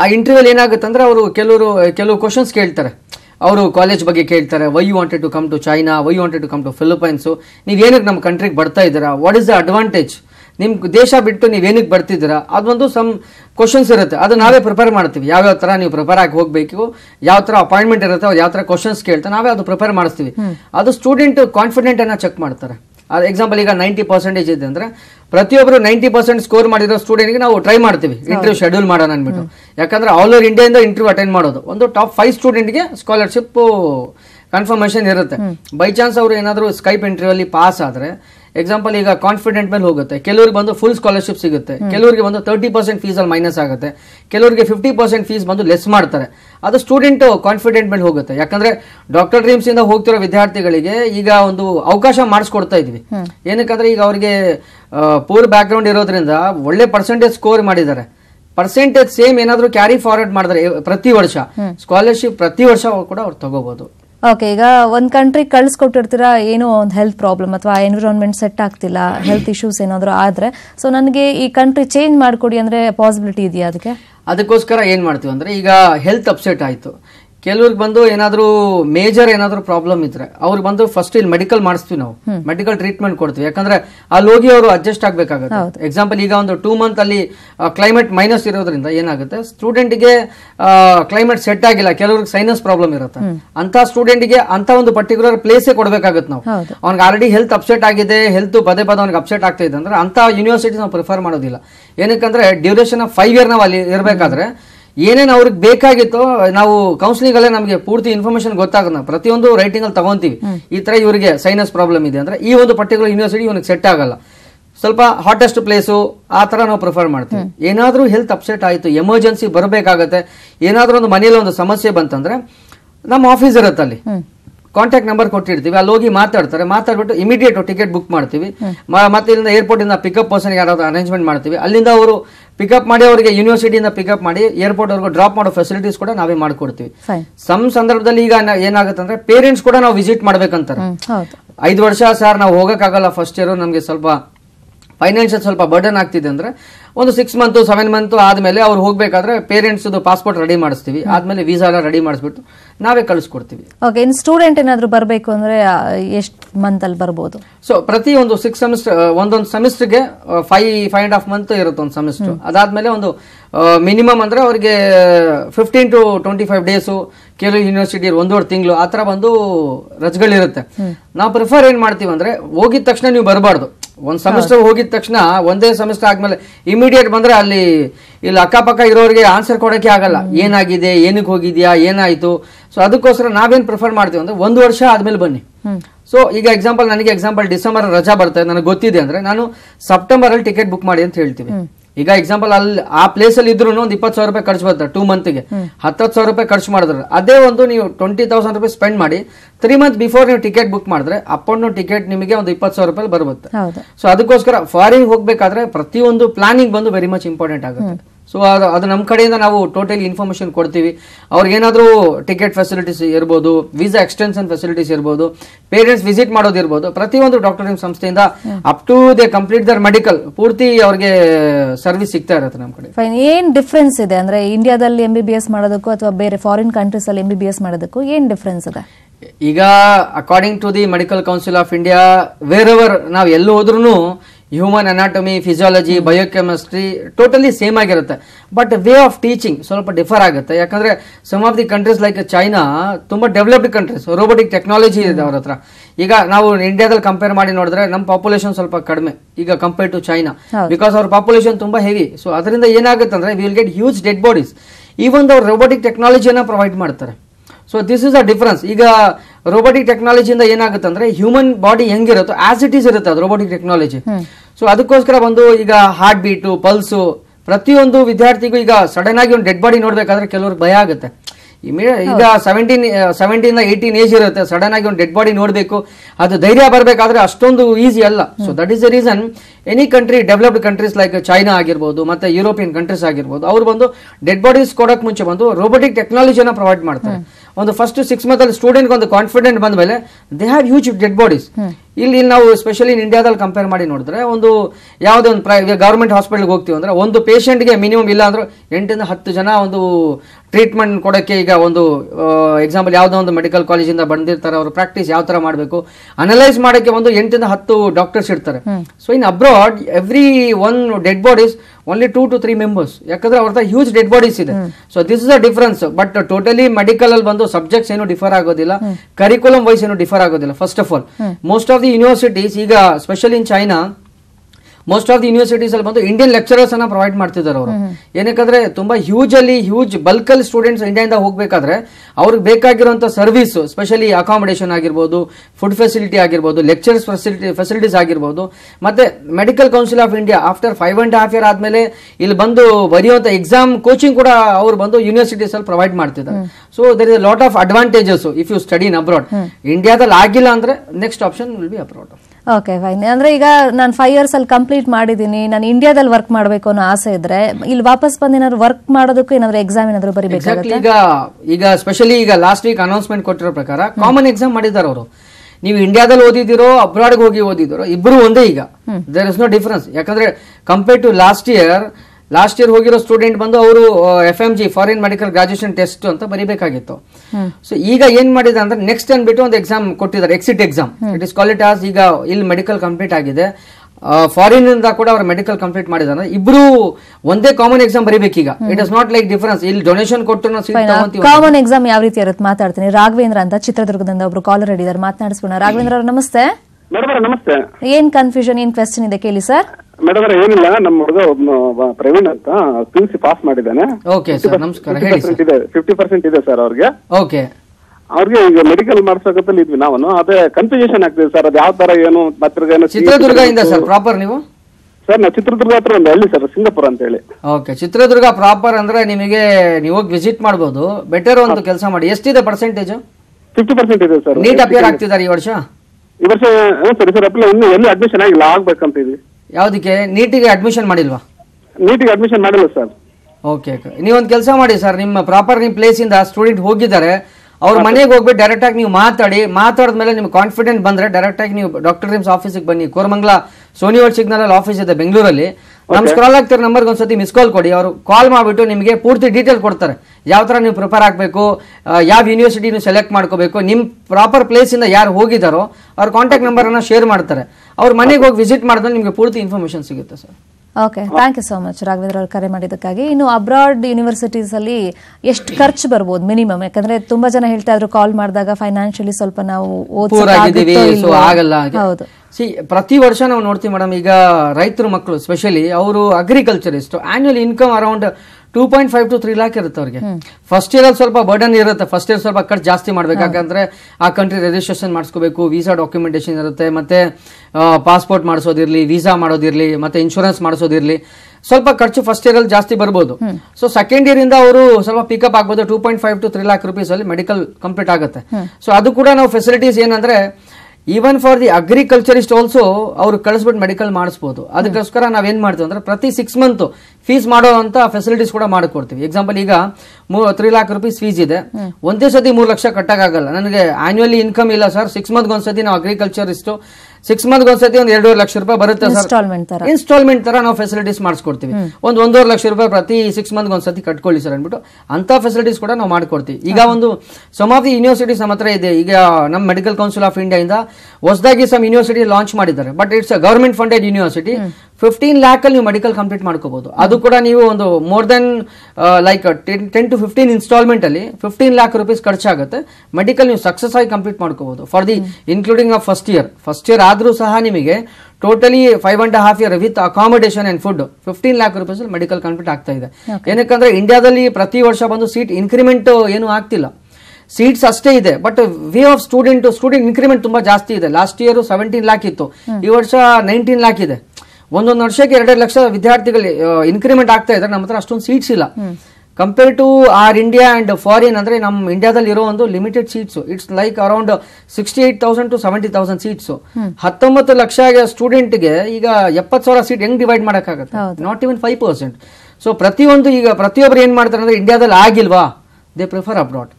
ಆ ಇಂಟರ್ವ್ಯೂಲ್ ಏನಾಗುತ್ತೆ ಅಂದ್ರೆ ಅವರು ಕೆಲವರು ಕೆಲವು ಕ್ವಶನ್ಸ್ ಕೇಳ್ತಾರೆ. ಅವರು ಕಾಲೇಜ್ ಬಗ್ಗೆ ಕೇಳ್ತಾರೆ. Why you wanted to come to China why you wanted to come to Philippines ನೀವು ಏನಕ್ಕೆ ನಮ್ಮ ಕಂಟ್ರಿಗೆ ಬರ್ತಾ ಇದ್ದೀರಾ? ವಾಟ್ ಇಸ್ ದ ಅಡ್ವಾಂಟೇಜ್ ನಿಮ್ ದೇಶ ಬಿಟ್ಟು ನೀವು ಏನಕ್ಕೆ ಬರ್ತಿದ್ದೀರಾ? ಅದೊಂದು ಸಮ್ ಕ್ವಶನ್ಸ್ ಇರುತ್ತೆ. ಅದು ನಾವೇ ಪ್ರಿಪೇರ್ ಮಾಡ್ತೀವಿ. ಯಾವ್ಯಾವ ತರ ನೀವು ಪ್ರಿಪೇರ್ ಆಗಿ ಹೋಗ್ಬೇಕು ಯಾವ ತರ ಅಪಾಯಿಂಟ್ಮೆಂಟ್ ಇರುತ್ತೆ ಅವ್ರು ಯಾವ ತರ ಕ್ವಶನ್ಸ್ ಕೇಳ್ತಾರೆ ನಾವೇ ಅದು ಪ್ರಿಪೇರ್ ಮಾಡಿಸ್ತೀವಿ. ಅದು ಸ್ಟೂಡೆಂಟ್ ಕಾನ್ಫಿಡೆಂಟ್ ಅನ್ನ ಚೆಕ್ ಮಾಡ್ತಾರೆ. ಎಕ್ಸಾಂಪಲ್ ಈಗ ನೈಂಟಿ ಪರ್ಸೆಂಟೇಜ್ ಇದೆ ಅಂದ್ರೆ ಪ್ರತಿಯೊಬ್ಬರು ನೈಂಟಿ ಪರ್ಸೆಂಟ್ ಸ್ಕೋರ್ ಮಾಡಿರೋ ಸ್ಟೂಡೆಂಟ್ಗೆ ನಾವು ಟ್ರೈ ಮಾಡ್ತೀವಿ. ಇಂಟರ್ವ್ಯೂ ಶೆಡ್ಯೂಲ್ ಮಾಡೋಣ ಅಂದ್ಬಿಟ್ಟು. ಯಾಕಂದ್ರೆ ಆಲ್ ಓವರ್ ಇಂಡಿಯಾದಿಂದ ಇಂಟರ್ವ್ಯೂ ಅಟೆಂಡ್ ಮಾಡೋದು. ಒಂದು ಟಾಪ್ ಫೈವ್ ಸ್ಟೂಡೆಂಟ್ಗೆ ಸ್ಕಾಲರ್ಶಿಪ್ ಕನ್ಫರ್ಮೇಶನ್ ಇರುತ್ತೆ. ಬೈ ಚಾನ್ಸ್ ಅವರು ಏನಾದರೂ ಸ್ಕೈಪ್ ಇಂಟರ್ವ್ಯೂ ಅಲ್ಲಿ ಪಾಸ್ ಆದ್ರೆ ಎಕ್ಸಾಂಪಲ್ ಈಗ ಕಾನ್ಫಿಡೆಂಟ್ ಮೇಲೆ ಹೋಗುತ್ತೆ. ಕೆಲವರಿಗೆ ಬಂದು ಫುಲ್ ಸ್ಕಾಲರ್ಶಿಪ್ ಸಿಗುತ್ತೆ. ಕೆಲವರಿಗೆ ಬಂದು ತರ್ಟಿ ಪರ್ಸೆಂಟ್ ಫೀಸ್ ಅಲ್ಲಿ ಮೈನಸ್ ಆಗುತ್ತೆ. ಕೆಲವರಿಗೆ ಫಿಫ್ಟಿ ಪರ್ಸೆಂಟ್ ಫೀಸ್ ಬಂದು ಲೆಸ್ ಮಾಡ್ತಾರೆ. ಅದು ಸ್ಟೂಡೆಂಟ್ ಕಾನ್ಫಿಡೆಂಟ್ ಮೇಲೆ ಹೋಗುತ್ತೆ. ಯಾಕಂದ್ರೆ ಡಾಕ್ಟರ್ ಡ್ರೀಮ್ಸ್ ಇಂದ ಹೋಗ್ತಿರೋ ವಿದ್ಯಾರ್ಥಿಗಳಿಗೆ ಈಗ ಒಂದು ಅವಕಾಶ ಮಾಡಿಸ್ಕೊಡ್ತಾ ಇದ್ವಿ. ಏನಕ್ಕಂದ್ರೆ ಈಗ ಅವರಿಗೆ ಪೂರ್ ಬ್ಯಾಕ್ ಗ್ರೌಂಡ್ ಇರೋದ್ರಿಂದ ಒಳ್ಳೆ ಪರ್ಸೆಂಟೇಜ್ ಸ್ಕೋರ್ ಮಾಡಿದ್ದಾರೆ. ಪರ್ಸೆಂಟೇಜ್ ಸೇಮ್ ಏನಾದರೂ ಕ್ಯಾರಿ ಫಾರ್ವರ್ಡ್ ಮಾಡಿದ್ರೆ ಪ್ರತಿ ವರ್ಷ. ಸ್ಕಾಲರ್ಶಿಪ್ ಪ್ರತಿ ವರ್ಷ ಕೂಡ ಅವ್ರು ತಗೋಬಹುದು ಓಕೆ ಈಗ ಒಂದು ಕಂಟ್ರಿ ಕಳ್ಸಿಕೊಟ್ಟಿರ್ತೀರಾ, ಏನೋ ಒಂದು ಹೆಲ್ತ್ ಪ್ರಾಬ್ಲಮ್ ಅಥವಾ ಎನ್ವಿರಾನ್ಮೆಂಟ್ ಸೆಟ್ ಆಗ್ತಿಲ್ಲ ಹೆಲ್ತ್ ಇಶ್ಯೂಸ್ ಏನಾದರೂ ಆದ್ರೆ ಸೊ ನನಗೆ ಈ ಕಂಟ್ರಿ ಚೇಂಜ್ ಮಾಡಿಕೊಡಿ ಅಂದ್ರೆ ಪಾಸಿಬಿಲಿಟಿ ಇದೆಯಾ ಅದಕ್ಕೆ? ಅದಕ್ಕೋಸ್ಕರ ಏನು ಮಾಡ್ತೀವಿ ಅಂದ್ರೆ, ಈಗ ಹೆಲ್ತ್ ಅಪ್ಸೆಟ್ ಆಯ್ತು. ಕೆಲವ್ರಿಗೆ ಬಂದು ಏನಾದರೂ ಮೇಜರ್ ಏನಾದರೂ ಪ್ರಾಬ್ಲಮ್ ಇದ್ರೆ ಅವ್ರಿಗೆ ಬಂದು ಫಸ್ಟ್ ಇಲ್ಲಿ ಮೆಡಿಕಲ್ ಮಾಡಿಸ್ತೀವಿ ನಾವು. ಮೆಡಿಕಲ್ ಟ್ರೀಟ್ಮೆಂಟ್ ಕೊಡ್ತೀವಿ. ಯಾಕಂದ್ರೆ ಅಲ್ಲಿ ಹೋಗಿ ಅವರು ಅಡ್ಜಸ್ಟ್ ಆಗಬೇಕಾಗುತ್ತೆ. ಎಕ್ಸಾಂಪಲ್ ಈಗ ಒಂದು ಟೂ ಮಂತ್ ಅಲ್ಲಿ ಕ್ಲೈಮೇಟ್ ಮೈನಸ್ ಇರೋದ್ರಿಂದ ಏನಾಗುತ್ತೆ? ಸ್ಟೂಡೆಂಟ್ಗೆ ಕ್ಲೈಮೇಟ್ ಸೆಟ್ ಆಗಿಲ್ಲ. ಕೆಲವ್ರಿಗೆ ಸೈನಸ್ ಪ್ರಾಬ್ಲಮ್ ಇರುತ್ತೆ. ಅಂತ ಸ್ಟೂಡೆಂಟ್ಗೆ ಅಂತ ಒಂದು ಪರ್ಟಿಕ್ಯುಲರ್ ಪ್ಲೇಸೇ ಕೊಡಬೇಕಾಗುತ್ತೆ ನಾವು. ಅವ್ನಿಗೆ ಆಲ್ರೆಡಿ ಹೆಲ್ತ್ ಅಪ್ಸೆಟ್ ಆಗಿದೆ ಹೆಲ್ತ್ ಪದೇ ಪದೇ ಅವ್ನಿಗೆ ಅಪ್ಸೆಟ್ ಆಗ್ತಾ ಇದೆ ಅಂದ್ರೆ ಅಂತ ಯೂನಿವರ್ಸಿಟಿ ನಾವು ಪ್ರಿಫರ್ ಮಾಡೋದಿಲ್ಲ. ಏನಕ್ಕಂದ್ರೆ ಡ್ಯೂರೇಷನ್ ಆಫ್ ಫೈವ್ ಇಯರ್ ನಾವು ಅಲ್ಲಿ ಇರಬೇಕಾದ್ರೆ ಏನೇನು ಅವ್ರಿಗೆ ಬೇಕಾಗಿತ್ತೋ ನಾವು ಕೌನ್ಸಿಲಿಂಗ್ ಅಲ್ಲೇ ನಮಗೆ ಪೂರ್ತಿ ಇನ್ಫಾರ್ಮೇಶನ್ ಗೊತ್ತಾಗುತ್ತೆ ನಾವು ಪ್ರತಿಯೊಂದು ರೈಟಿಂಗ್ ಅಲ್ಲಿ ತಗೊಂತೀವಿ. ಈ ತರ ಇವರಿಗೆ ಸೈನಸ್ ಪ್ರಾಬ್ಲಮ್ ಇದೆ ಅಂದ್ರೆ ಈ ಒಂದು ಪರ್ಟಿಕ್ಯುಲರ್ ಯೂನಿವರ್ಸಿಟಿ ಇವನಿಗೆ ಸೆಟ್ ಆಗಲ್ಲ. ಸ್ವಲ್ಪ ಹಾಟೆಸ್ಟ್ ಪ್ಲೇಸು ಆ ತರ ನಾವು ಪ್ರಿಫರ್ ಮಾಡ್ತೀವಿ. ಏನಾದರೂ ಹೆಲ್ತ್ ಅಪ್ಸೆಟ್ ಆಯ್ತು ಎಮರ್ಜೆನ್ಸಿ ಬರಬೇಕಾಗತ್ತೆ ಏನಾದರೂ ಒಂದು ಮನೇಲಿ ಒಂದು ಸಮಸ್ಯೆ ಬಂತಂದ್ರೆ ನಮ್ಮ ಆಫೀಸ್ ಇರುತ್ತೆ ಅಲ್ಲಿ. ಕಾಂಟ್ಯಾಕ್ಟ್ ನಂಬರ್ ಕೊಟ್ಟಿರ್ತೀವಿ ಅಲ್ಲಿ ಹೋಗಿ ಮಾತಾಡ್ತಾರೆ. ಮಾತಾಡ್ಬಿಟ್ಟು ಇಮಿಡಿಯೇಟ್ ಟಿಕೆಟ್ ಬುಕ್ ಮಾಡ್ತೀವಿ. ಮತ್ತೆ ಇಲ್ಲಿಂದ ಏರ್ಪೋರ್ಟ್ ಇಂದ ಪಿಕಪ್ ಪರ್ಸನ್ ಯಾರಾದರೂ ಅರೇಂಜ್ಮೆಂಟ್ ಮಾಡ್ತೀವಿ. ಅಲ್ಲಿಂದ ಅವರು ಪಿಕಪ್ ಮಾಡಿ ಅವರಿಗೆ ಯೂನಿವರ್ಸಿಟಿಯಿಂದ ಪಿಕಪ್ ಮಾಡಿ ಏರ್ಪೋರ್ಟ್ ಅವ್ರಿಗೆ ಡ್ರಾಪ್ ಮಾಡೋ ಫೆಸಿಲಿಟೀಸ್ ಕೂಡ ನಾವೇ ಮಾಡ್ಕೊಡ್ತೀವಿ. ಸಮ್ ಸಂದರ್ಭದಲ್ಲಿ ಈಗ ಏನಾಗುತ್ತೆ ಅಂದ್ರೆ ಪೇರೆಂಟ್ಸ್ ಕೂಡ ನಾವು ವಿಸಿಟ್ ಮಾಡ್ಬೇಕಂತಾರೆ. ಐದು ವರ್ಷ ಸರ್ ನಾವು ಹೋಗಕ್ಕಾಗಲ್ಲ ಫಸ್ಟ್ ಇಯರ್ ನಮಗೆ ಸ್ವಲ್ಪ ಫೈನಾನ್ಷಿಯಲ್ ಸ್ವಲ್ಪ ಬರ್ಡನ್ ಆಗ್ತಿದೆ ಅಂದ್ರೆ ಒಂದು ಸಿಕ್ಸ್ ಮಂತ್ ಸೆವೆನ್ ಮಂತ್ ಆದಮೇಲೆ ಅವ್ರು ಹೋಗಬೇಕಾದ್ರೆ ಪೇರೆಂಟ್ಸ್ದು ಪಾಸ್ಪೋರ್ಟ್ ರೆಡಿ ಮಾಡಿಸ್ತೀವಿ. ಆದ್ಮೇಲೆ ವೀಸಾ ಎಲ್ಲ ರೆಡಿ ಮಾಡಿಸ್ಬಿಟ್ಟು ನಾವೇ ಕಳಿಸ್ಕೊಡ್ತೀವಿ. ಓಕೆ ಇನ್ನು ಸ್ಟೂಡೆಂಟ್ ಏನಾದರೂ ಬರಬೇಕು ಅಂದ್ರೆ ಎಷ್ಟು ಮಂತಲ್ಲಿ ಅಲ್ಲಿ ಬರ್ಬೋದು? ಸೊ ಪ್ರತಿ ಒಂದು ಸಿಕ್ಸ್ ಸೆಮಿಸ್ಟರ್ ಒಂದೊಂದು ಸೆಮಿಸ್ಟರ್ಗೆ five five and half month ಇರುತ್ತೆ ಒಂದು ಸೆಮಿಸ್ಟರ್ ಅದಾದಮೇಲೆ ಒಂದು ಮಿನಿಮಮ್ ಅಂದ್ರೆ ಅವರಿಗೆ fifteen to twenty five days ಕೆಲವು ಯೂನಿವರ್ಸಿಟಿ ಒಂದೂವರೆ ತಿಂಗಳು ಆ ಥರ ಬಂದು ರಜೆಗಳಿರುತ್ತೆ. ನಾವು ಪ್ರಿಫರ್ ಏನು ಮಾಡ್ತೀವಿ ಅಂದರೆ ಹೋಗಿದ ತಕ್ಷಣ ನೀವು ಬರಬಾರ್ದು. ಒಂದ್ ಸೆಮಿಸ್ಟರ್ ಹೋಗಿದ ತಕ್ಷಣ ಒಂದೇ ಸೆಮಿಸ್ಟರ್ ಆದ್ಮೇಲೆ ಇಮಿಡಿಯೇಟ್ ಬಂದ್ರೆ ಅಲ್ಲಿ ಇಲ್ಲಿ ಅಕ್ಕಪಕ್ಕ ಇರೋರಿಗೆ ಆನ್ಸರ್ ಕೊಡಕ್ಕೆ ಆಗಲ್ಲ. ಏನಾಗಿದೆ ಏನಕ್ಕೆ ಹೋಗಿದ್ಯಾ ಏನಾಯ್ತು? ಸೊ ಅದಕ್ಕೋಸ್ಕರ ನಾವೇನ್ ಪ್ರಿಫರ್ ಮಾಡ್ತೀವಿ ಅಂದ್ರೆ ಒಂದು ವರ್ಷ ಆದ್ಮೇಲೆ ಬನ್ನಿ. ಸೊ ಈಗ ಎಕ್ಸಾಂಪಲ್ ನನಗೆ ಎಕ್ಸಾಂಪಲ್ ಡಿಸೆಂಬರ್ ರಜಾ ಬರ್ತದೆ ನನಗೆ ಗೊತ್ತಿದೆ ಅಂದ್ರೆ ನಾನು ಸೆಪ್ಟೆಂಬರ್ ಅಲ್ಲಿ ಟಿಕೆಟ್ ಬುಕ್ ಮಾಡಿ ಅಂತ ಹೇಳ್ತೀವಿ. ಈಗ ಎಕ್ಸಾಂಪಲ್ ಅಲ್ಲಿ ಆ ಪ್ಲೇಸ್ ಅಲ್ಲಿ ಇದ್ರು ಒಂದು ಇಪ್ಪತ್ತು ಸಾವಿರ ರೂಪಾಯಿ ಖರ್ಚು ಬರ್ತಾರೆ ಟೂ ಮಂತ್ಗೆ ಹತ್ತತ್ತು ಸಾವಿರ ರೂಪಾಯಿ ಖರ್ಚು ಮಾಡಿದ್ರೆ ಅದೇ ಒಂದು ನೀವು ಟ್ವೆಂಟಿ ತೌಸಂಡ್ ರೂಪಾಯಿ ಸ್ಪೆಂಡ್ ಮಾಡಿ ತ್ರೀ ಮಂತ್ ಬಿಫೋರ್ ನೀವು ಟಿಕೆಟ್ ಬುಕ್ ಮಾಡಿದ್ರೆ ಅಪ್ ಅಂಡ್ ಟಿಕೆಟ್ ನಿಮಗೆ ಒಂದು ಇಪ್ಪತ್ತು ಸಾವಿರ ರೂಪಾಯಿ ಬರುತ್ತೆ. ಸೊ ಅದಕ್ಕೋಸ್ಕರ ಫಾರಿನ್ ಹೋಗ್ಬೇಕಾದ್ರೆ ಪ್ರತಿಯೊಂದು ಪ್ಲಾನಿಂಗ್ ಬಂದು ವೆರಿ ಮಚ್ ಇಂಪಾರ್ಟೆಂಟ್ ಆಗುತ್ತೆ. ಸೊ ಅದು ಅದು ನಮ್ಮ ಕಡೆಯಿಂದ ನಾವು ಟೋಟಲಿ ಇನ್ಫಾರ್ಮೇಷನ್ ಕೊಡ್ತೀವಿ. ಅವ್ರಿಗೇನಾದರೂ ಟಿಕೆಟ್ ಫೆಸಿಲಿಟೀಸ್ ಇರ್ಬೋದು ವೀಸಾ ಎಕ್ಸ್ಟೆನ್ಷನ್ ಫೆಸಿಲಿಟೀಸ್ ಇರ್ಬೋದು ಪೇರೆಂಟ್ಸ್ ವಿಸಿಟ್ ಮಾಡೋದಿರ್ಬೋದು ಪ್ರತಿಯೊಂದು ಡಾಕ್ಟರ್ ಸಂಸ್ಥೆಯಿಂದ up to they complete their medical ಪೂರ್ತಿ ಅವ್ರಿಗೆ ಸರ್ವಿಸ್ ಸಿಗ್ತಾ ಇರುತ್ತೆ ನಮ್ಮ ಕಡೆ. ಫೈನ್ ಏನು ಡಿಫ್ರೆನ್ಸ್ ಇದೆ? ಅಂದರೆ ಇಂಡಿಯಾದಲ್ಲಿ ಎಂ ಬಿ ಬಿ ಎಸ್ ಮಾಡೋದಕ್ಕೂ ಅಥವಾ ಬೇರೆ ಫಾರಿನ್ ಕಂಟ್ರೀಸಲ್ಲಿ ಎಂ ಬಿ ಬಿ ಎಸ್ ಮಾಡೋದಕ್ಕೂ ಏನು ಡಿಫ್ರೆನ್ಸ್ ಇದೆ? ಈಗ according to the medical council of India wherever ನಾವು ಎಲ್ಲಿ ಹೋದ್ರೂ human anatomy physiology biochemistry totally same ಆಗಿರುತ್ತೆ. ಬಟ್ ವೇ ಆಫ್ ಟೀಚಿಂಗ್ ಸ್ವಲ್ಪ ಡಿಫರ್ ಆಗುತ್ತೆ. ಯಾಕಂದ್ರೆ some of the countries like China ತುಂಬಾ ಡೆವಲಪ್ಡ್ ಕಂಟ್ರೀಸ್ ರೋಬೋಟಿಕ್ ಟೆಕ್ನಾಲಜಿ ಇದೆ ಅವ್ರ ಹತ್ರ. ಈಗ ನಾವು ಇಂಡಿಯಾದಲ್ಲಿ ಕಂಪೇರ್ ಮಾಡಿ ನೋಡಿದ್ರೆ ನಮ್ಮ ಪಾಪ್ಯುಲೇಷನ್ ಸ್ವಲ್ಪ ಕಡಿಮೆ ಈಗ ಕಂಪೇರ್ ಟು ಚೈನಾ. ಬಿಕಾಸ್ ಅವ್ರ ಪಾಪ್ಯುಲೇಷನ್ ತುಂಬಾ ಹೆವಿ ಸೊ ಅದರಿಂದ ಏನಾಗುತ್ತೆ ಅಂದ್ರೆ will get huge dead bodies even ಅವ್ರು ರೋಬೋಟಿಕ್ ಟೆಕ್ನಾಲಜಿಯನ್ನ ಪ್ರೊವೈಡ್ ಮಾಡ್ತಾರೆ. So this is a difference ಈಗ ರೋಬೋಟಿಕ್ ಟೆಕ್ನಾಲಜಿಯಿಂದ ಏನಾಗುತ್ತೆ ಅಂದ್ರೆ ಹ್ಯೂಮನ್ ಬಾಡಿ ಹೆಂಗಿರುತ್ತೋ ಆಸ್ ಇಟ್ ಈಸ್ ಇರುತ್ತೆ ಅದು ರೋಬೋಟಿಕ್ ಟೆಕ್ನಾಲಜಿ ಸೊ ಅದಕ್ಕೋಸ್ಕರ ಒಂದು ಈಗ ಹಾರ್ಟ್ ಬೀಟು ಪಲ್ಸು ಪ್ರತಿಯೊಂದು ವಿದ್ಯಾರ್ಥಿಗೂ ಈಗ ಸಡನ್ ಆಗಿ ಒಂದು ಡೆಡ್ ಬಾಡಿ ನೋಡ್ಬೇಕಾದ್ರೆ ಕೆಲವ್ರಿಗೆ ಭಯ ಆಗುತ್ತೆ. ಈಗ ಸೆವೆಂಟೀನ್ ಸೆವೆಂಟೀನ್ ಏಯ್ಟೀನ್ ಏಜ್ ಇರುತ್ತೆ. ಸಡನ್ ಆಗಿ ಒಂದು ಡೆಡ್ ಬಾಡಿ ನೋಡಬೇಕು. ಅದು ಧೈರ್ಯ ಬರಬೇಕಾದ್ರೆ ಅಷ್ಟೊಂದು ಈಸಿ ಅಲ್ಲ. So that is the reason any country developed countries like China ಆಗಿರ್ಬೋದು ಮತ್ತೆ ಯುರೋಪಿಯನ್ ಕಂಟ್ರೀಸ್ ಆಗಿರ್ಬೋದು ಅವ್ರು ಬಂದು ಡೆಡ್ ಬಾಡೀಸ್ ಕೊಡೋಕೆ ಮುಂಚೆ ಬಂದು ರೋಬೋಟಿಕ್ ಟೆಕ್ನಾಲಜಿನ ಪ್ರೊವೈಡ್ ಮಾಡ್ತಾರೆ. ಒಂದು ಫಸ್ಟ್ ಸಿಕ್ಸ್ ಮಂತ್ ಅಲ್ಲಿ ಸ್ಟೂಡೆಂಟ್ ಒಂದು ಕಾನ್ಫಿಡೆಂಟ್ ಬಂದ ಮೇಲೆ they have huge dead bodies ಇಲ್ಲಿ ಇಲ್ಲಿ ನಾವು ಸ್ಪೆಷಲಿ ಇನ್ ಇಂಡಿಯಾದಲ್ಲಿ ಕಂಪೇರ್ ಮಾಡಿ ನೋಡಿದ್ರೆ ಒಂದು ಯಾವುದೇ ಒಂದು ಪ್ರೈ ಗೌರ್ಮೆಂಟ್ ಹಾಸ್ಪಿಟಲ್ಗೆ ಹೋಗ್ತೀವಿ ಅಂದ್ರೆ ಒಂದು ಪೇಷಂಟ್ಗೆ ಮಿನಿಮಮ್ ಇಲ್ಲ ಅಂದ್ರೆ ಎಂಟರಿಂದ ಹತ್ತು ಜನ ಒಂದು ಟ್ರೀಟ್ಮೆಂಟ್ ಕೊಡೋಕ್ಕೆ ಈಗ ಒಂದು ಎಕ್ಸಾಂಪಲ್ ಯಾವುದೋ ಒಂದು ಮೆಡಿಕಲ್ ಕಾಲೇಜಿಂದ ಬಂದಿರ್ತಾರೆ ಅವರು ಪ್ರಾಕ್ಟೀಸ್ ಯಾವ ತರ ಮಾಡಬೇಕು ಅನಲೈಸ್ ಮಾಡೋಕ್ಕೆ ಒಂದು ಎಂಟರಿಂದ ಹತ್ತು ಡಾಕ್ಟರ್ಸ್ ಇರ್ತಾರೆ. So in abroad every one dead bodies only two to three members ಯಾಕಂದ್ರೆ ಅವ್ರ ಹ್ಯೂಜ್ ಡೆಡ್ ಬಾಡೀಸ್ ಇದೆ. So this is a difference but totally medical ಅಲ್ಲಿ ಬಂದು ಸಬ್ಜೆಕ್ಟ್ಸ್ ಏನು ಡಿಫರ್ ಆಗೋದಿಲ್ಲ. ಕರಿಕ್ಯುಲಮ್ ವೈಸ್ ಏನು ಡಿಫರ್ ಆಗೋದಿಲ್ಲ first of all most of the universities ಈಗ specially in China most of the universities ಅಲ್ಲಿ ಬಂದು ಇಂಡಿಯನ್ ಲೆಕ್ಚರರ್ಸ್ ಅನ್ನ ಪ್ರೊವೈಡ್ ಮಾಡ್ತಿದ್ದಾರೆ ಅವರು. ಏನಕ್ಕಂದ್ರೆ ತುಂಬಾ ಹ್ಯೂಜ್ ಅಲ್ಲಿ ಹ್ಯೂಜ್ ಬಲ್ಕ್ ಅಲ್ಲಿ ಸ್ಟೂಡೆಂಟ್ಸ್ ಇಂಡಿಯಾದಿಂದ ಹೋಗ್ಬೇಕಾದ್ರೆ ಅವ್ರಿಗೆ ಬೇಕಾಗಿರುವಂತ ಸರ್ವಿಸ್ ಸ್ಪೆಷಲಿ ಅಕಾಮಿಡೇಷನ್ ಆಗಿರ್ಬೋದು ಫುಡ್ ಫೆಸಿಲಿಟಿ ಆಗಿರ್ಬೋದು ಲೆಕ್ಚರ್ಸ್ ಫೆಸಿಲಿಟಿ ಫೆಸಿಲಿಟೀಸ್ ಆಗಿರ್ಬೋದು. ಮತ್ತೆ medical council of India after five and half year ಆದ್ಮೇಲೆ ಇಲ್ಲಿ ಬಂದು ಬರೆಯುವಂತ ಎಕ್ಸಾಮ್ ಕೋಚಿಂಗ್ ಕೂಡ ಅವ್ರು ಬಂದು ಯೂನಿವರ್ಸಿಟೀಸ್ ಅಲ್ಲಿ ಪ್ರೊವೈಡ್ ಮಾಡ್ತಿದ್ದಾರೆ. So there is lot of advantages if you study in abroad ಇಂಡಿಯಾದಲ್ಲಿ ಆಗಿಲ್ಲ ಅಂದ್ರೆ next option will be abroad okay fine ಅಂದ್ರೆ ಈಗ ನಾನು ಫೈವ್ ಇಯರ್ಸ್ ಅಲ್ಲಿ ಕಂಪ್ಲೀಟ್ ಮಾಡಿದೀನಿ. ನಾನು ಇಂಡಿಯಾದಲ್ಲಿ ವರ್ಕ್ ಮಾಡಬೇಕು ಅನ್ನೋ ಆಸೆ ಇದ್ರೆ ಇಲ್ಲಿ ವಾಪಸ್ ಬಂದು ಏನಾದ್ರು ವರ್ಕ್ ಮಾಡೋದಕ್ಕೂ ಏನಾದ್ರು ಎಕ್ಸಾಮ್ ಏನಾದ್ರು ಬರೀಬೇಕು ಈಗ ಈಗ ಸ್ಪೆಷಲಿ ಈಗ ಲಾಸ್ಟ್ ವೀಕ್ ಅನೌನ್ಸ್ಮೆಂಟ್ ಕೊಟ್ಟಿರೋ ಪ್ರಕಾರ ಕಾಮನ್ ಎಕ್ಸಾಮ್ ಮಾಡಿದ್ದಾರೆ ಅವರು. ನೀವು ಇಂಡಿಯಾದಲ್ಲಿ ಓದಿದಿರೋ ಅಬ್ರಾಡ್ಗೆ ಹೋಗಿ ಓದಿದಿರೋ ಇಬ್ಬರು ಒಂದೇ ಈಗ. ದೇರ್ ಇಸ್ ನೋ ಡಿಫರೆನ್ಸ್ ಯಾಕಂದ್ರೆ compare to last year last year ಹೋಗಿರೋ ಸ್ಟೂಡೆಂಟ್ ಬಂದು ಅವರು F M G foreign medical graduation test ಅಂತ ಬರಿಬೇಕಾಗಿತ್ತು. ಸೊ ಈಗ ಏನ್ ಮಾಡಿದೆ ಅಂದ್ರೆ ನೆಕ್ಸ್ಟ್ ಅನ್ಬಿಟ್ಟು ಒಂದು ಎಕ್ಸಾಮ್ ಕೊಟ್ಟಿದ್ದಾರೆ exit exam it is call it as ಈಗ ಇಲ್ಲಿ ಮೆಡಿಕಲ್ ಕಂಪ್ಲೀಟ್ ಆಗಿದೆ. ಫಾರಿನ್ ಇಂದ ಕೂಡ ಅವ್ರು ಮೆಡಿಕಲ್ ಕಂಪ್ಲೀಟ್ ಮಾಡಿದಾರೆ ಇಬ್ರು ಒಂದೇ common exam ಬರೀಬೇಕೀಗ. It is not like difference ಇಲ್ಲಿ ಡೊನೇಷನ್ ಕೊಟ್ಟು ಕಾಮನ್ ಎಕ್ಸಾಮ್ ಯಾವ ರೀತಿ ಇರುತ್ತೆ ಮಾತಾಡ್ತೀನಿ. ರಾಘವೇಂದ್ರ ಅಂತ ಚಿತ್ರದುರ್ಗದಿಂದ ಒಬ್ರು ಕಾಲರ್ ಹಿಡಿದಾರೆ. ಮಾತನಾಡಿಸ್ಬೋಣ ರಾಘವೇಂದ್ರ ಅವ್ರ ನಮಸ್ತೆ. ಮೇಡಮ್ ನಮಸ್ತೆ. ಏನ್ ಕನ್ಫ್ಯೂಷನ್ ಏನ್ ಕ್ವೆಶನ್ ಇದೆ ಕೇಳಿ ಸರ್ ಮೇಡಮ್ ಏನಿಲ್ಲ ನಮ್ಮ ಹುಡುಗ ಒಬ್ಬ ಪ್ರವೀಣ್ ಅಂತ ಪಿ ಯು ಸಿ ಪಾಸ್ ಮಾಡಿದ್ದಾನೆ ಓಕೆ ಸರ್ ನಮಸ್ಕಾರ ಹೇಳಿ ಸರ್ ಇದೆ ಫಿಫ್ಟಿ ಪರ್ಸೆಂಟ್ ಇದೆ ಸರ್ ಅವ್ರಿಗೆ. ಓಕೆ ಅವ್ರಿಗೆ ಈಗ ಮೆಡಿಕಲ್ ಮಾಡ್ಸಕತ್ತಲ್ಲಿ ಇದ್ವಿ ನಾವು ಅದೇ ಕನ್ಫ್ಯೂಷನ್ ಆಗ್ತಿದೆ ಸರ್ ಅದು ಯಾವ ತರ ಏನು ಮತ್ತೆ ಏನು ಚಿತ್ರದುರ್ಗ ಇಂದ ಸರ್ ಪ್ರಾಪರ್ ನೀವು? ಸರ್ ನಾ ಚಿತ್ರದುರ್ಗ ಹತ್ರ ಒಂದು ಹಳ್ಳಿ ಸರ್ ಸಿಂಗಾಪುರ ಅಂತ ಹೇಳಿ. ಓಕೆ ಚಿತ್ರದುರ್ಗ ಪ್ರಾಪರ್ ಅಂದ್ರೆ ನಿಮಗೆ ನೀವು ಹೋಗಿ ವಿಸಿಟ್ ಮಾಡ್ಬೋದು. ಬೆಟರ್ ಒಂದು ಕೆಲಸ ಮಾಡಿ. ಎಷ್ಟಿದೆ ಪರ್ಸೆಂಟೇಜ್ ಫಿಫ್ಟಿ ಪರ್ಸೆಂಟ್ ಇದೆ ಸರ್ ನೀಟ್ ಅಪಿಯರ್ ಆಗ್ತಿದ್ದಾರೆ ಈ ವರ್ಷ? ಈ ವರ್ಷ ಸರಿ ಸರ್ ಅಪ್ಲೈ ಇನ್ನೂ ಎಲ್ಲೂ ಅಡ್ಮಿಷನ್ ಆಗಿಲ್ಲ ಆಗ್ಬೇಕಂತ ಇದೆ ಯಾವ್ದಕ್ಕೆ? ನೀಟಿಗೆ ಅಡ್ಮಿಷನ್ ಮಾಡಿಲ್ವಾ? ನೀಟಿಗೆ ಅಡ್ಮಿಷನ್ ಮಾಡಿಲ್ಲ ಸರ್. ಓಕೆ ನೀವೊಂದು ಕೆಲಸ ಮಾಡಿ ಸರ್ ನಿಮ್ಮ ಪ್ರಾಪರ್ ನಿಮ್ಮ ಪ್ಲೇಸ್ ಇಂದ ಸ್ಟೂಡೆಂಟ್ ಹೋಗಿದ್ದಾರೆ ಅವ್ರ ಮನೆಗೆ ಹೋಗ್ಬಿಟ್ಟು ಡೈರೆಕ್ಟ್ ಆಗಿ ನೀವು ಮಾತಾಡಿ ಮಾತಾಡಿದ್ಮೇಲೆ ನಿಮ್ಗೆ ಕಾನ್ಫಿಡೆಂಟ್ ಬಂದ್ರೆ ಡೈರೆಕ್ಟ್ ಆಗಿ ನೀವು ಡಾಕ್ಟರ್ ರಿಮ್ಸ್ ಆಫೀಸಿಗೆ ಬನ್ನಿ. ಕೋರಮಂಗಲ ಸೋನಿವರ್ ಸಿಗ್ನಲ್ ಅಲ್ಲಿ ಆಫೀಸ್ ಇದೆ ಬೆಂಗಳೂರಲ್ಲಿ. ನಮ್ ಸ್ಕ್ರಾಲ್ ಆಗ್ತಿರೋ ನಂಬರ್ಗೆ ಒಂದ್ಸತಿ ಮಿಸ್ ಕಾಲ್ ಕೊಡಿ. ಅವರು ಕಾಲ್ ಮಾಡಿಬಿಟ್ಟು ನಿಮಗೆ ಪೂರ್ತಿ ಡೀಟೇಲ್ ಕೊಡ್ತಾರೆ. ಯಾವ ತರ ನೀವು ಪ್ರಿಪೇರ್ ಆಗಬೇಕು ಯಾವ ಯೂನಿವರ್ಸಿಟಿ ನೀವು ಸೆಲೆಕ್ಟ್ ಮಾಡ್ಕೋಬೇಕು ನಿಮ್ಮ ಪ್ರಾಪರ್ ಪ್ಲೇಸಿಂದ ಇಂದ ಯಾರು ಹೋಗಿದ್ದಾರೋ ಅವ್ರ ಕಾಂಟ್ಯಾಕ್ಟ್ ನಂಬರ್ ಅನ್ನ ಶೇರ್ ಮಾಡ್ತಾರೆ. ಅವ್ರ ಮನೆಗೆ ಹೋಗಿ ವಿಸಿಟ್ ಮಾಡಿದ್ರೆ ನಿಮಗೆ ಪೂರ್ತಿ ಇನ್ಫಾರ್ಮೇಶನ್ ಸಿಗುತ್ತೆ sir. Okay thank you so much Raghavendra ಅವರು ಕರೆ ಮಾಡಿದ್ದಕ್ಕಾಗಿ. ಇನ್ನು ಅಬ್ರಾಡ್ ಯೂನಿವರ್ಸಿಟೀಸ್ ಅಲ್ಲಿ ಎಷ್ಟು ಖರ್ಚು ಬರ್ಬೋದು ಮಿನಿಮಮ್? ಯಾಕಂದ್ರೆ ತುಂಬಾ ಜನ ಹೇಳ್ತಾ ಇದ್ರು ಕಾಲ್ ಮಾಡಿದಾಗ ಫೈನಾನ್ಷಿಯಲಿ ಸ್ವಲ್ಪ ನಾವು ಆಗಲ್ಲ ಹೌದು. ಸಿ ಪ್ರತಿ ವರ್ಷ ನಾವು ನೋಡ್ತೀವಿ ಮೇಡಮ್ ಈಗ ರೈತರ ಮಕ್ಕಳು ಸ್ಪೆಷಲಿ ಅವರು agriculturist annual income around two point five to three lakh ಇರುತ್ತೆ ಅವ್ರಿಗೆ. ಫಸ್ಟ್ ಇಯರ್ ಅಲ್ಲಿ ಸ್ವಲ್ಪ ಬರ್ಡನ್ ಇರುತ್ತೆ ಫಸ್ಟ್ ಇಯರ್ ಸ್ವಲ್ಪ ಖರ್ಚು ಜಾಸ್ತಿ ಮಾಡ್ಬೇಕು. ಯಾಕಂದ್ರೆ ಆ ಕಂಟ್ರಿ ರಿಜಿಸ್ಟ್ರೇಷನ್ ಮಾಡಿಸ್ಕೋಬೇಕು ವೀಸಾ ಡಾಕ್ಯುಮೆಂಟೇಶನ್ ಇರುತ್ತೆ ಮತ್ತೆ ಪಾಸ್ಪೋರ್ಟ್ ಮಾಡಿಸೋದಿರ್ಲಿ ವೀಸಾ ಮಾಡೋದಿರ್ಲಿ ಮತ್ತೆ ಇನ್ಶೂರೆನ್ಸ್ ಮಾಡಿಸೋದಿರ್ಲಿ. ಸ್ವಲ್ಪ ಖರ್ಚು ಫಸ್ಟ್ ಇಯರ್ ಅಲ್ಲಿ ಜಾಸ್ತಿ ಬರ್ಬೋದು. ಸೊ ಸೆಕೆಂಡ್ ಇಯರ್ ಇಂದ ಅವರು ಸ್ವಲ್ಪ ಪಿಕಪ್ ಆಗ್ಬೋದು two point five to three lakh rupees ಅಲ್ಲಿ ಮೆಡಿಕಲ್ ಕಂಪ್ಲೀಟ್ ಆಗುತ್ತೆ. ಸೊ ಅದು ಕೂಡ ನಾವು ಫೆಸಿಲಿಟೀಸ್ ಏನಂದ್ರೆ even for the agriculturist also ಅವ್ರು ಕಳಿಸ್ಬಿಟ್ಟು ಮೆಡಿಕಲ್ ಮಾಡಿಸ್ಬೋದು. ಅದಕ್ಕೋಸ್ಕರ ನಾವೇನ್ ಮಾಡ್ತೀವಿ ಅಂದ್ರೆ ಪ್ರತಿ ಸಿಕ್ಸ್ ಮಂತ್ ಫೀಸ್ ಮಾಡೋ ಅಂತ ಫೆಸಿಲಿಟೀಸ್ ಕೂಡ ಮಾಡಿಕೊಡ್ತೀವಿ. ಎಕ್ಸಾಂಪಲ್ ಈಗ ತ್ರೀ ಲಾಕ್ ರುಪೀಸ್ ಫೀಸ್ ಇದೆ. ಒಂದೇ ಸತಿ ಮೂರು ಲಕ್ಷ ಕಟ್ಟಕ್ಕಾಗಲ್ಲ ನನಗೆ ಆನ್ಯುವಲಿ ಇನ್ಕಮ್ ಇಲ್ಲ ಸರ್ ಸಿಕ್ಸ್ ಮಂತ್ ಒಂದ್ಸತಿ ನಾವು ಅಗ್ರಿಕಲ್ಚರಿಸ್ಟ್ ಸಿಕ್ಸ್ ಮಂತ್ ಒಂದ್ಸತಿ ಒಂದು ಎರಡೂವರೆ ಲಕ್ಷ ರೂಪಾಯಿ ಬರುತ್ತೆ ಸರ್. ಇನ್ಸ್ಟಾಲ್ಮೆಂಟ್ ತರ. ಇನ್ಸ್ಟಾಲ್ಮೆಂಟ್ ತರ ನಾವು ಫೆಸಿಲಿಟೀಸ್ ಮಾಡಿಸ್ಕೊಡ್ತೀವಿ. ಒಂದ್ ಒಂದೂವರೆ ಲಕ್ಷ ರೂಪಾಯಿ ಪ್ರತಿ ಸಿಕ್ಸ್ ಮಂತ್ ಒಂದ್ಸತಿ ಕಟ್ಕೊಳ್ಳಿ ಸರ್ ಅಂದ್ಬಿಟ್ಟು ಅಂತ ಫೆಸಿಲಿಟೀಸ್ ಕೂಡ ನಾವು ಮಾಡ್ಕೊಡ್ತೀವಿ. ಈಗ ಒಂದು ಸಮ್ ಆಫ್ ದಿ ಯೂನಿವರ್ಸಿಟೀಸ್ ನಮ್ಮ ಹತ್ರ ಇದೆ. ಈಗ ನಮ್ಮ ಮೆಡಿಕಲ್ ಕೌನ್ಸಿಲ್ ಆಫ್ ಇಂಡಿಯಾ ಇಂದ ಹೊಸದಾಗಿ ಸಮ್ ಯೂನಿವರ್ಸಿಟಿ ಲಾಂಚ್ ಮಾಡಿದ್ದಾರೆ. But it's government funded university fifteen lakh ಅಲ್ಲಿ ನೀವು ಮೆಡಿಕಲ್ ಕಂಪ್ಲೀಟ್ ಮಾಡ್ಕೋಬಹುದು ಅದು ಕೂಡ ನೀವು ಒಂದು more than like ten to fifteen installment ಅಲ್ಲಿ ಫಿಫ್ಟೀನ್ ಲ್ಯಾಕ್ ರುಪೀಸ್ ಖರ್ಚಾಗುತ್ತೆ. ಮೆಡಿಕಲ್ ನೀವು ಸಕ್ಸಸ್ ಆಗಿ ಕಂಪ್ಲೀಟ್ ಮಾಡ್ಕೋಬಹುದು for the including of first year first year ಆದರೂ ಸಹ ನಿಮಗೆ totally five and half year with accommodation and food fifteen lakh rupees medical complete ಆಗ್ತಾ ಇದೆ. ಏನಕ್ಕಂದ್ರೆ ಇಂಡಿಯಾದಲ್ಲಿ ಪ್ರತಿ ವರ್ಷ ಬಂದು ಸೀಟ್ ಇನ್ಕ್ರಿಮೆಂಟ್ ಏನು ಆಗ್ತಿಲ್ಲ. ಸೀಟ್ಸ್ ಅಷ್ಟೇ ಇದೆ. But way of student student increment ತುಂಬಾ ಜಾಸ್ತಿ ಇದೆ. ಲಾಸ್ಟ್ ಇಯರ್ ಸೆವೆಂಟೀನ್ ಲ್ಯಾಕ್ ಇತ್ತು. ಈ ವರ್ಷ ನೈನ್ಟೀನ್ ಲ್ಯಾಕ್ ಇದೆ. ಒಂದೊಂದು ವರ್ಷಕ್ಕೆ ಎರಡೆರಡು ಲಕ್ಷ ವಿದ್ಯಾರ್ಥಿಗಳು ಇನ್ಕ್ರಿಮೆಂಟ್ ಆಗ್ತಾ ಇದ್ದಾರೆ ನಮ್ಮ ಹತ್ರ ಅಷ್ಟೊಂದು ಸೀಟ್ಸ್ ಇಲ್ಲ. Compare to our India and foreign ಅಂದ್ರೆ ನಮ್ಮ ಇಂಡಿಯಾದಲ್ಲಿ ಇರೋ ಒಂದು limited seats it's like around sixty eight thousand to seventy thousand seats ಹತ್ತೊಂಬತ್ತು ಲಕ್ಷ ಸ್ಟೂಡೆಂಟ್ಗೆ ಈಗ ಎಪ್ಪತ್ತು ಸಾವಿರ ಸೀಟ್ ಹೆಂಗ್ divide ಮಾಡೋಕ್ಕಾಗತ್ತೆ? Not even five percent so ಪ್ರತಿಯೊಂದು ಈಗ ಪ್ರತಿಯೊಬ್ಬರು ಏನ್ ಮಾಡ್ತಾರೆ ಅಂದ್ರೆ ಇಂಡಿಯಾದಲ್ಲಿ ಆಗಿಲ್ವಾ? ದೇ ಪ್ರಿಫರ್ ಅಬ್ರಾಡ್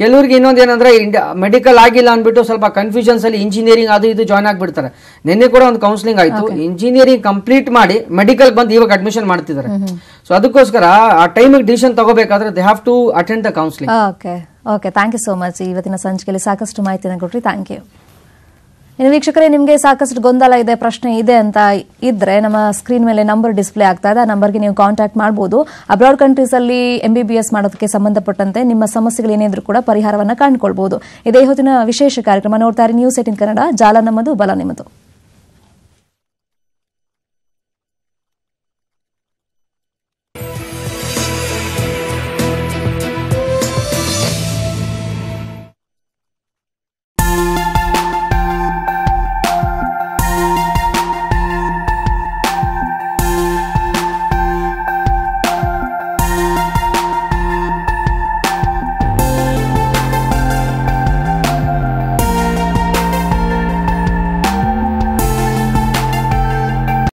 ಕೆಲವ್ರಿಗೆ ಇನ್ನೊಂದು ಏನಂದ್ರೆ ಇಂಡಿಯಾ ಮೆಡಿಕಲ್ ಆಗಿಲ್ಲ ಅಂದ್ಬಿಟ್ಟು ಸ್ವಲ್ಪ ಕನ್ಫ್ಯೂಷನ್ಸ್ ಅಲ್ಲಿ ಇಂಜಿನಿಯರಿಂಗ್ ಅದು ಇದು ಜಾಯ್ನ್ ಆಗಿಬಿಡ್ತಾರೆ. ನಿನ್ನೆ ಕೂಡ ಒಂದು ಕೌನ್ಸಿಲಿಂಗ್ ಆಯ್ತು. ಇಂಜಿನಿಯರಿಂಗ್ ಕಂಪ್ಲೀಟ್ ಮಾಡಿ ಮೆಡಿಕಲ್ ಬಂದು ಇವಾಗ ಅಡ್ಮಿಷನ್ ಮಾಡ್ತಿದ್ದಾರೆ. ಸೊ ಅದಕ್ಕೋಸ್ಕರ ಆ ಟೈಮಿಗೆ ಡಿಸಿಷನ್ ತಗೋಬೇಕಾದ್ರೆ they have to attend the counselling okay okay thank you so much ಇವತ್ತಿನ ಸಂಚಿಕೆಯಲ್ಲಿ ಸಾಕಷ್ಟು ಮಾಹಿತಿನ ಕೊಟ್ರಿ. ಥ್ಯಾಂಕ್ ಯು ಇನ್ನು ವೀಕ್ಷಕರೇ, ನಿಮಗೆ ಸಾಕಷ್ಟು ಗೊಂದಲ ಇದೆ, ಪ್ರಶ್ನೆ ಇದೆ ಅಂತ ಇದ್ರೆ ನಮ್ಮ ಸ್ಕ್ರೀನ್ ಮೇಲೆ ನಂಬರ್ ಡಿಸ್ಪ್ಲೇ ಆಗ್ತಾ ಇದೆ. ಆ ನಂಬರ್ಗೆ ನೀವು ಕಾಂಟ್ಯಾಕ್ಟ್ ಮಾಡಬಹುದು ಅಬ್ರಾಡ್ ಕಂಟ್ರೀಸ್ ಅಲ್ಲಿ ಎಂಬಿಬಿಎಸ್ ಮಾಡೋದಕ್ಕೆ ಸಂಬಂಧಪಟ್ಟಂತೆ ನಿಮ್ಮ ಸಮಸ್ಯೆಗಳು ಏನಿದ್ರು ಕೂಡ ಪರಿಹಾರವನ್ನು ಕಂಡುಕೊಳ್ಬಹುದು ಇದೇ ಹೊತ್ತಿನ ವಿಶೇಷ ಕಾರ್ಯಕ್ರಮ ನೋಡ್ತಾರೆ ನ್ಯೂಸ್ ಏಟಿನ್ ಕನ್ನಡ, ಜಾಲ ನಮ್ಮದು, ಬಲ ನಿಮ್ಮದು.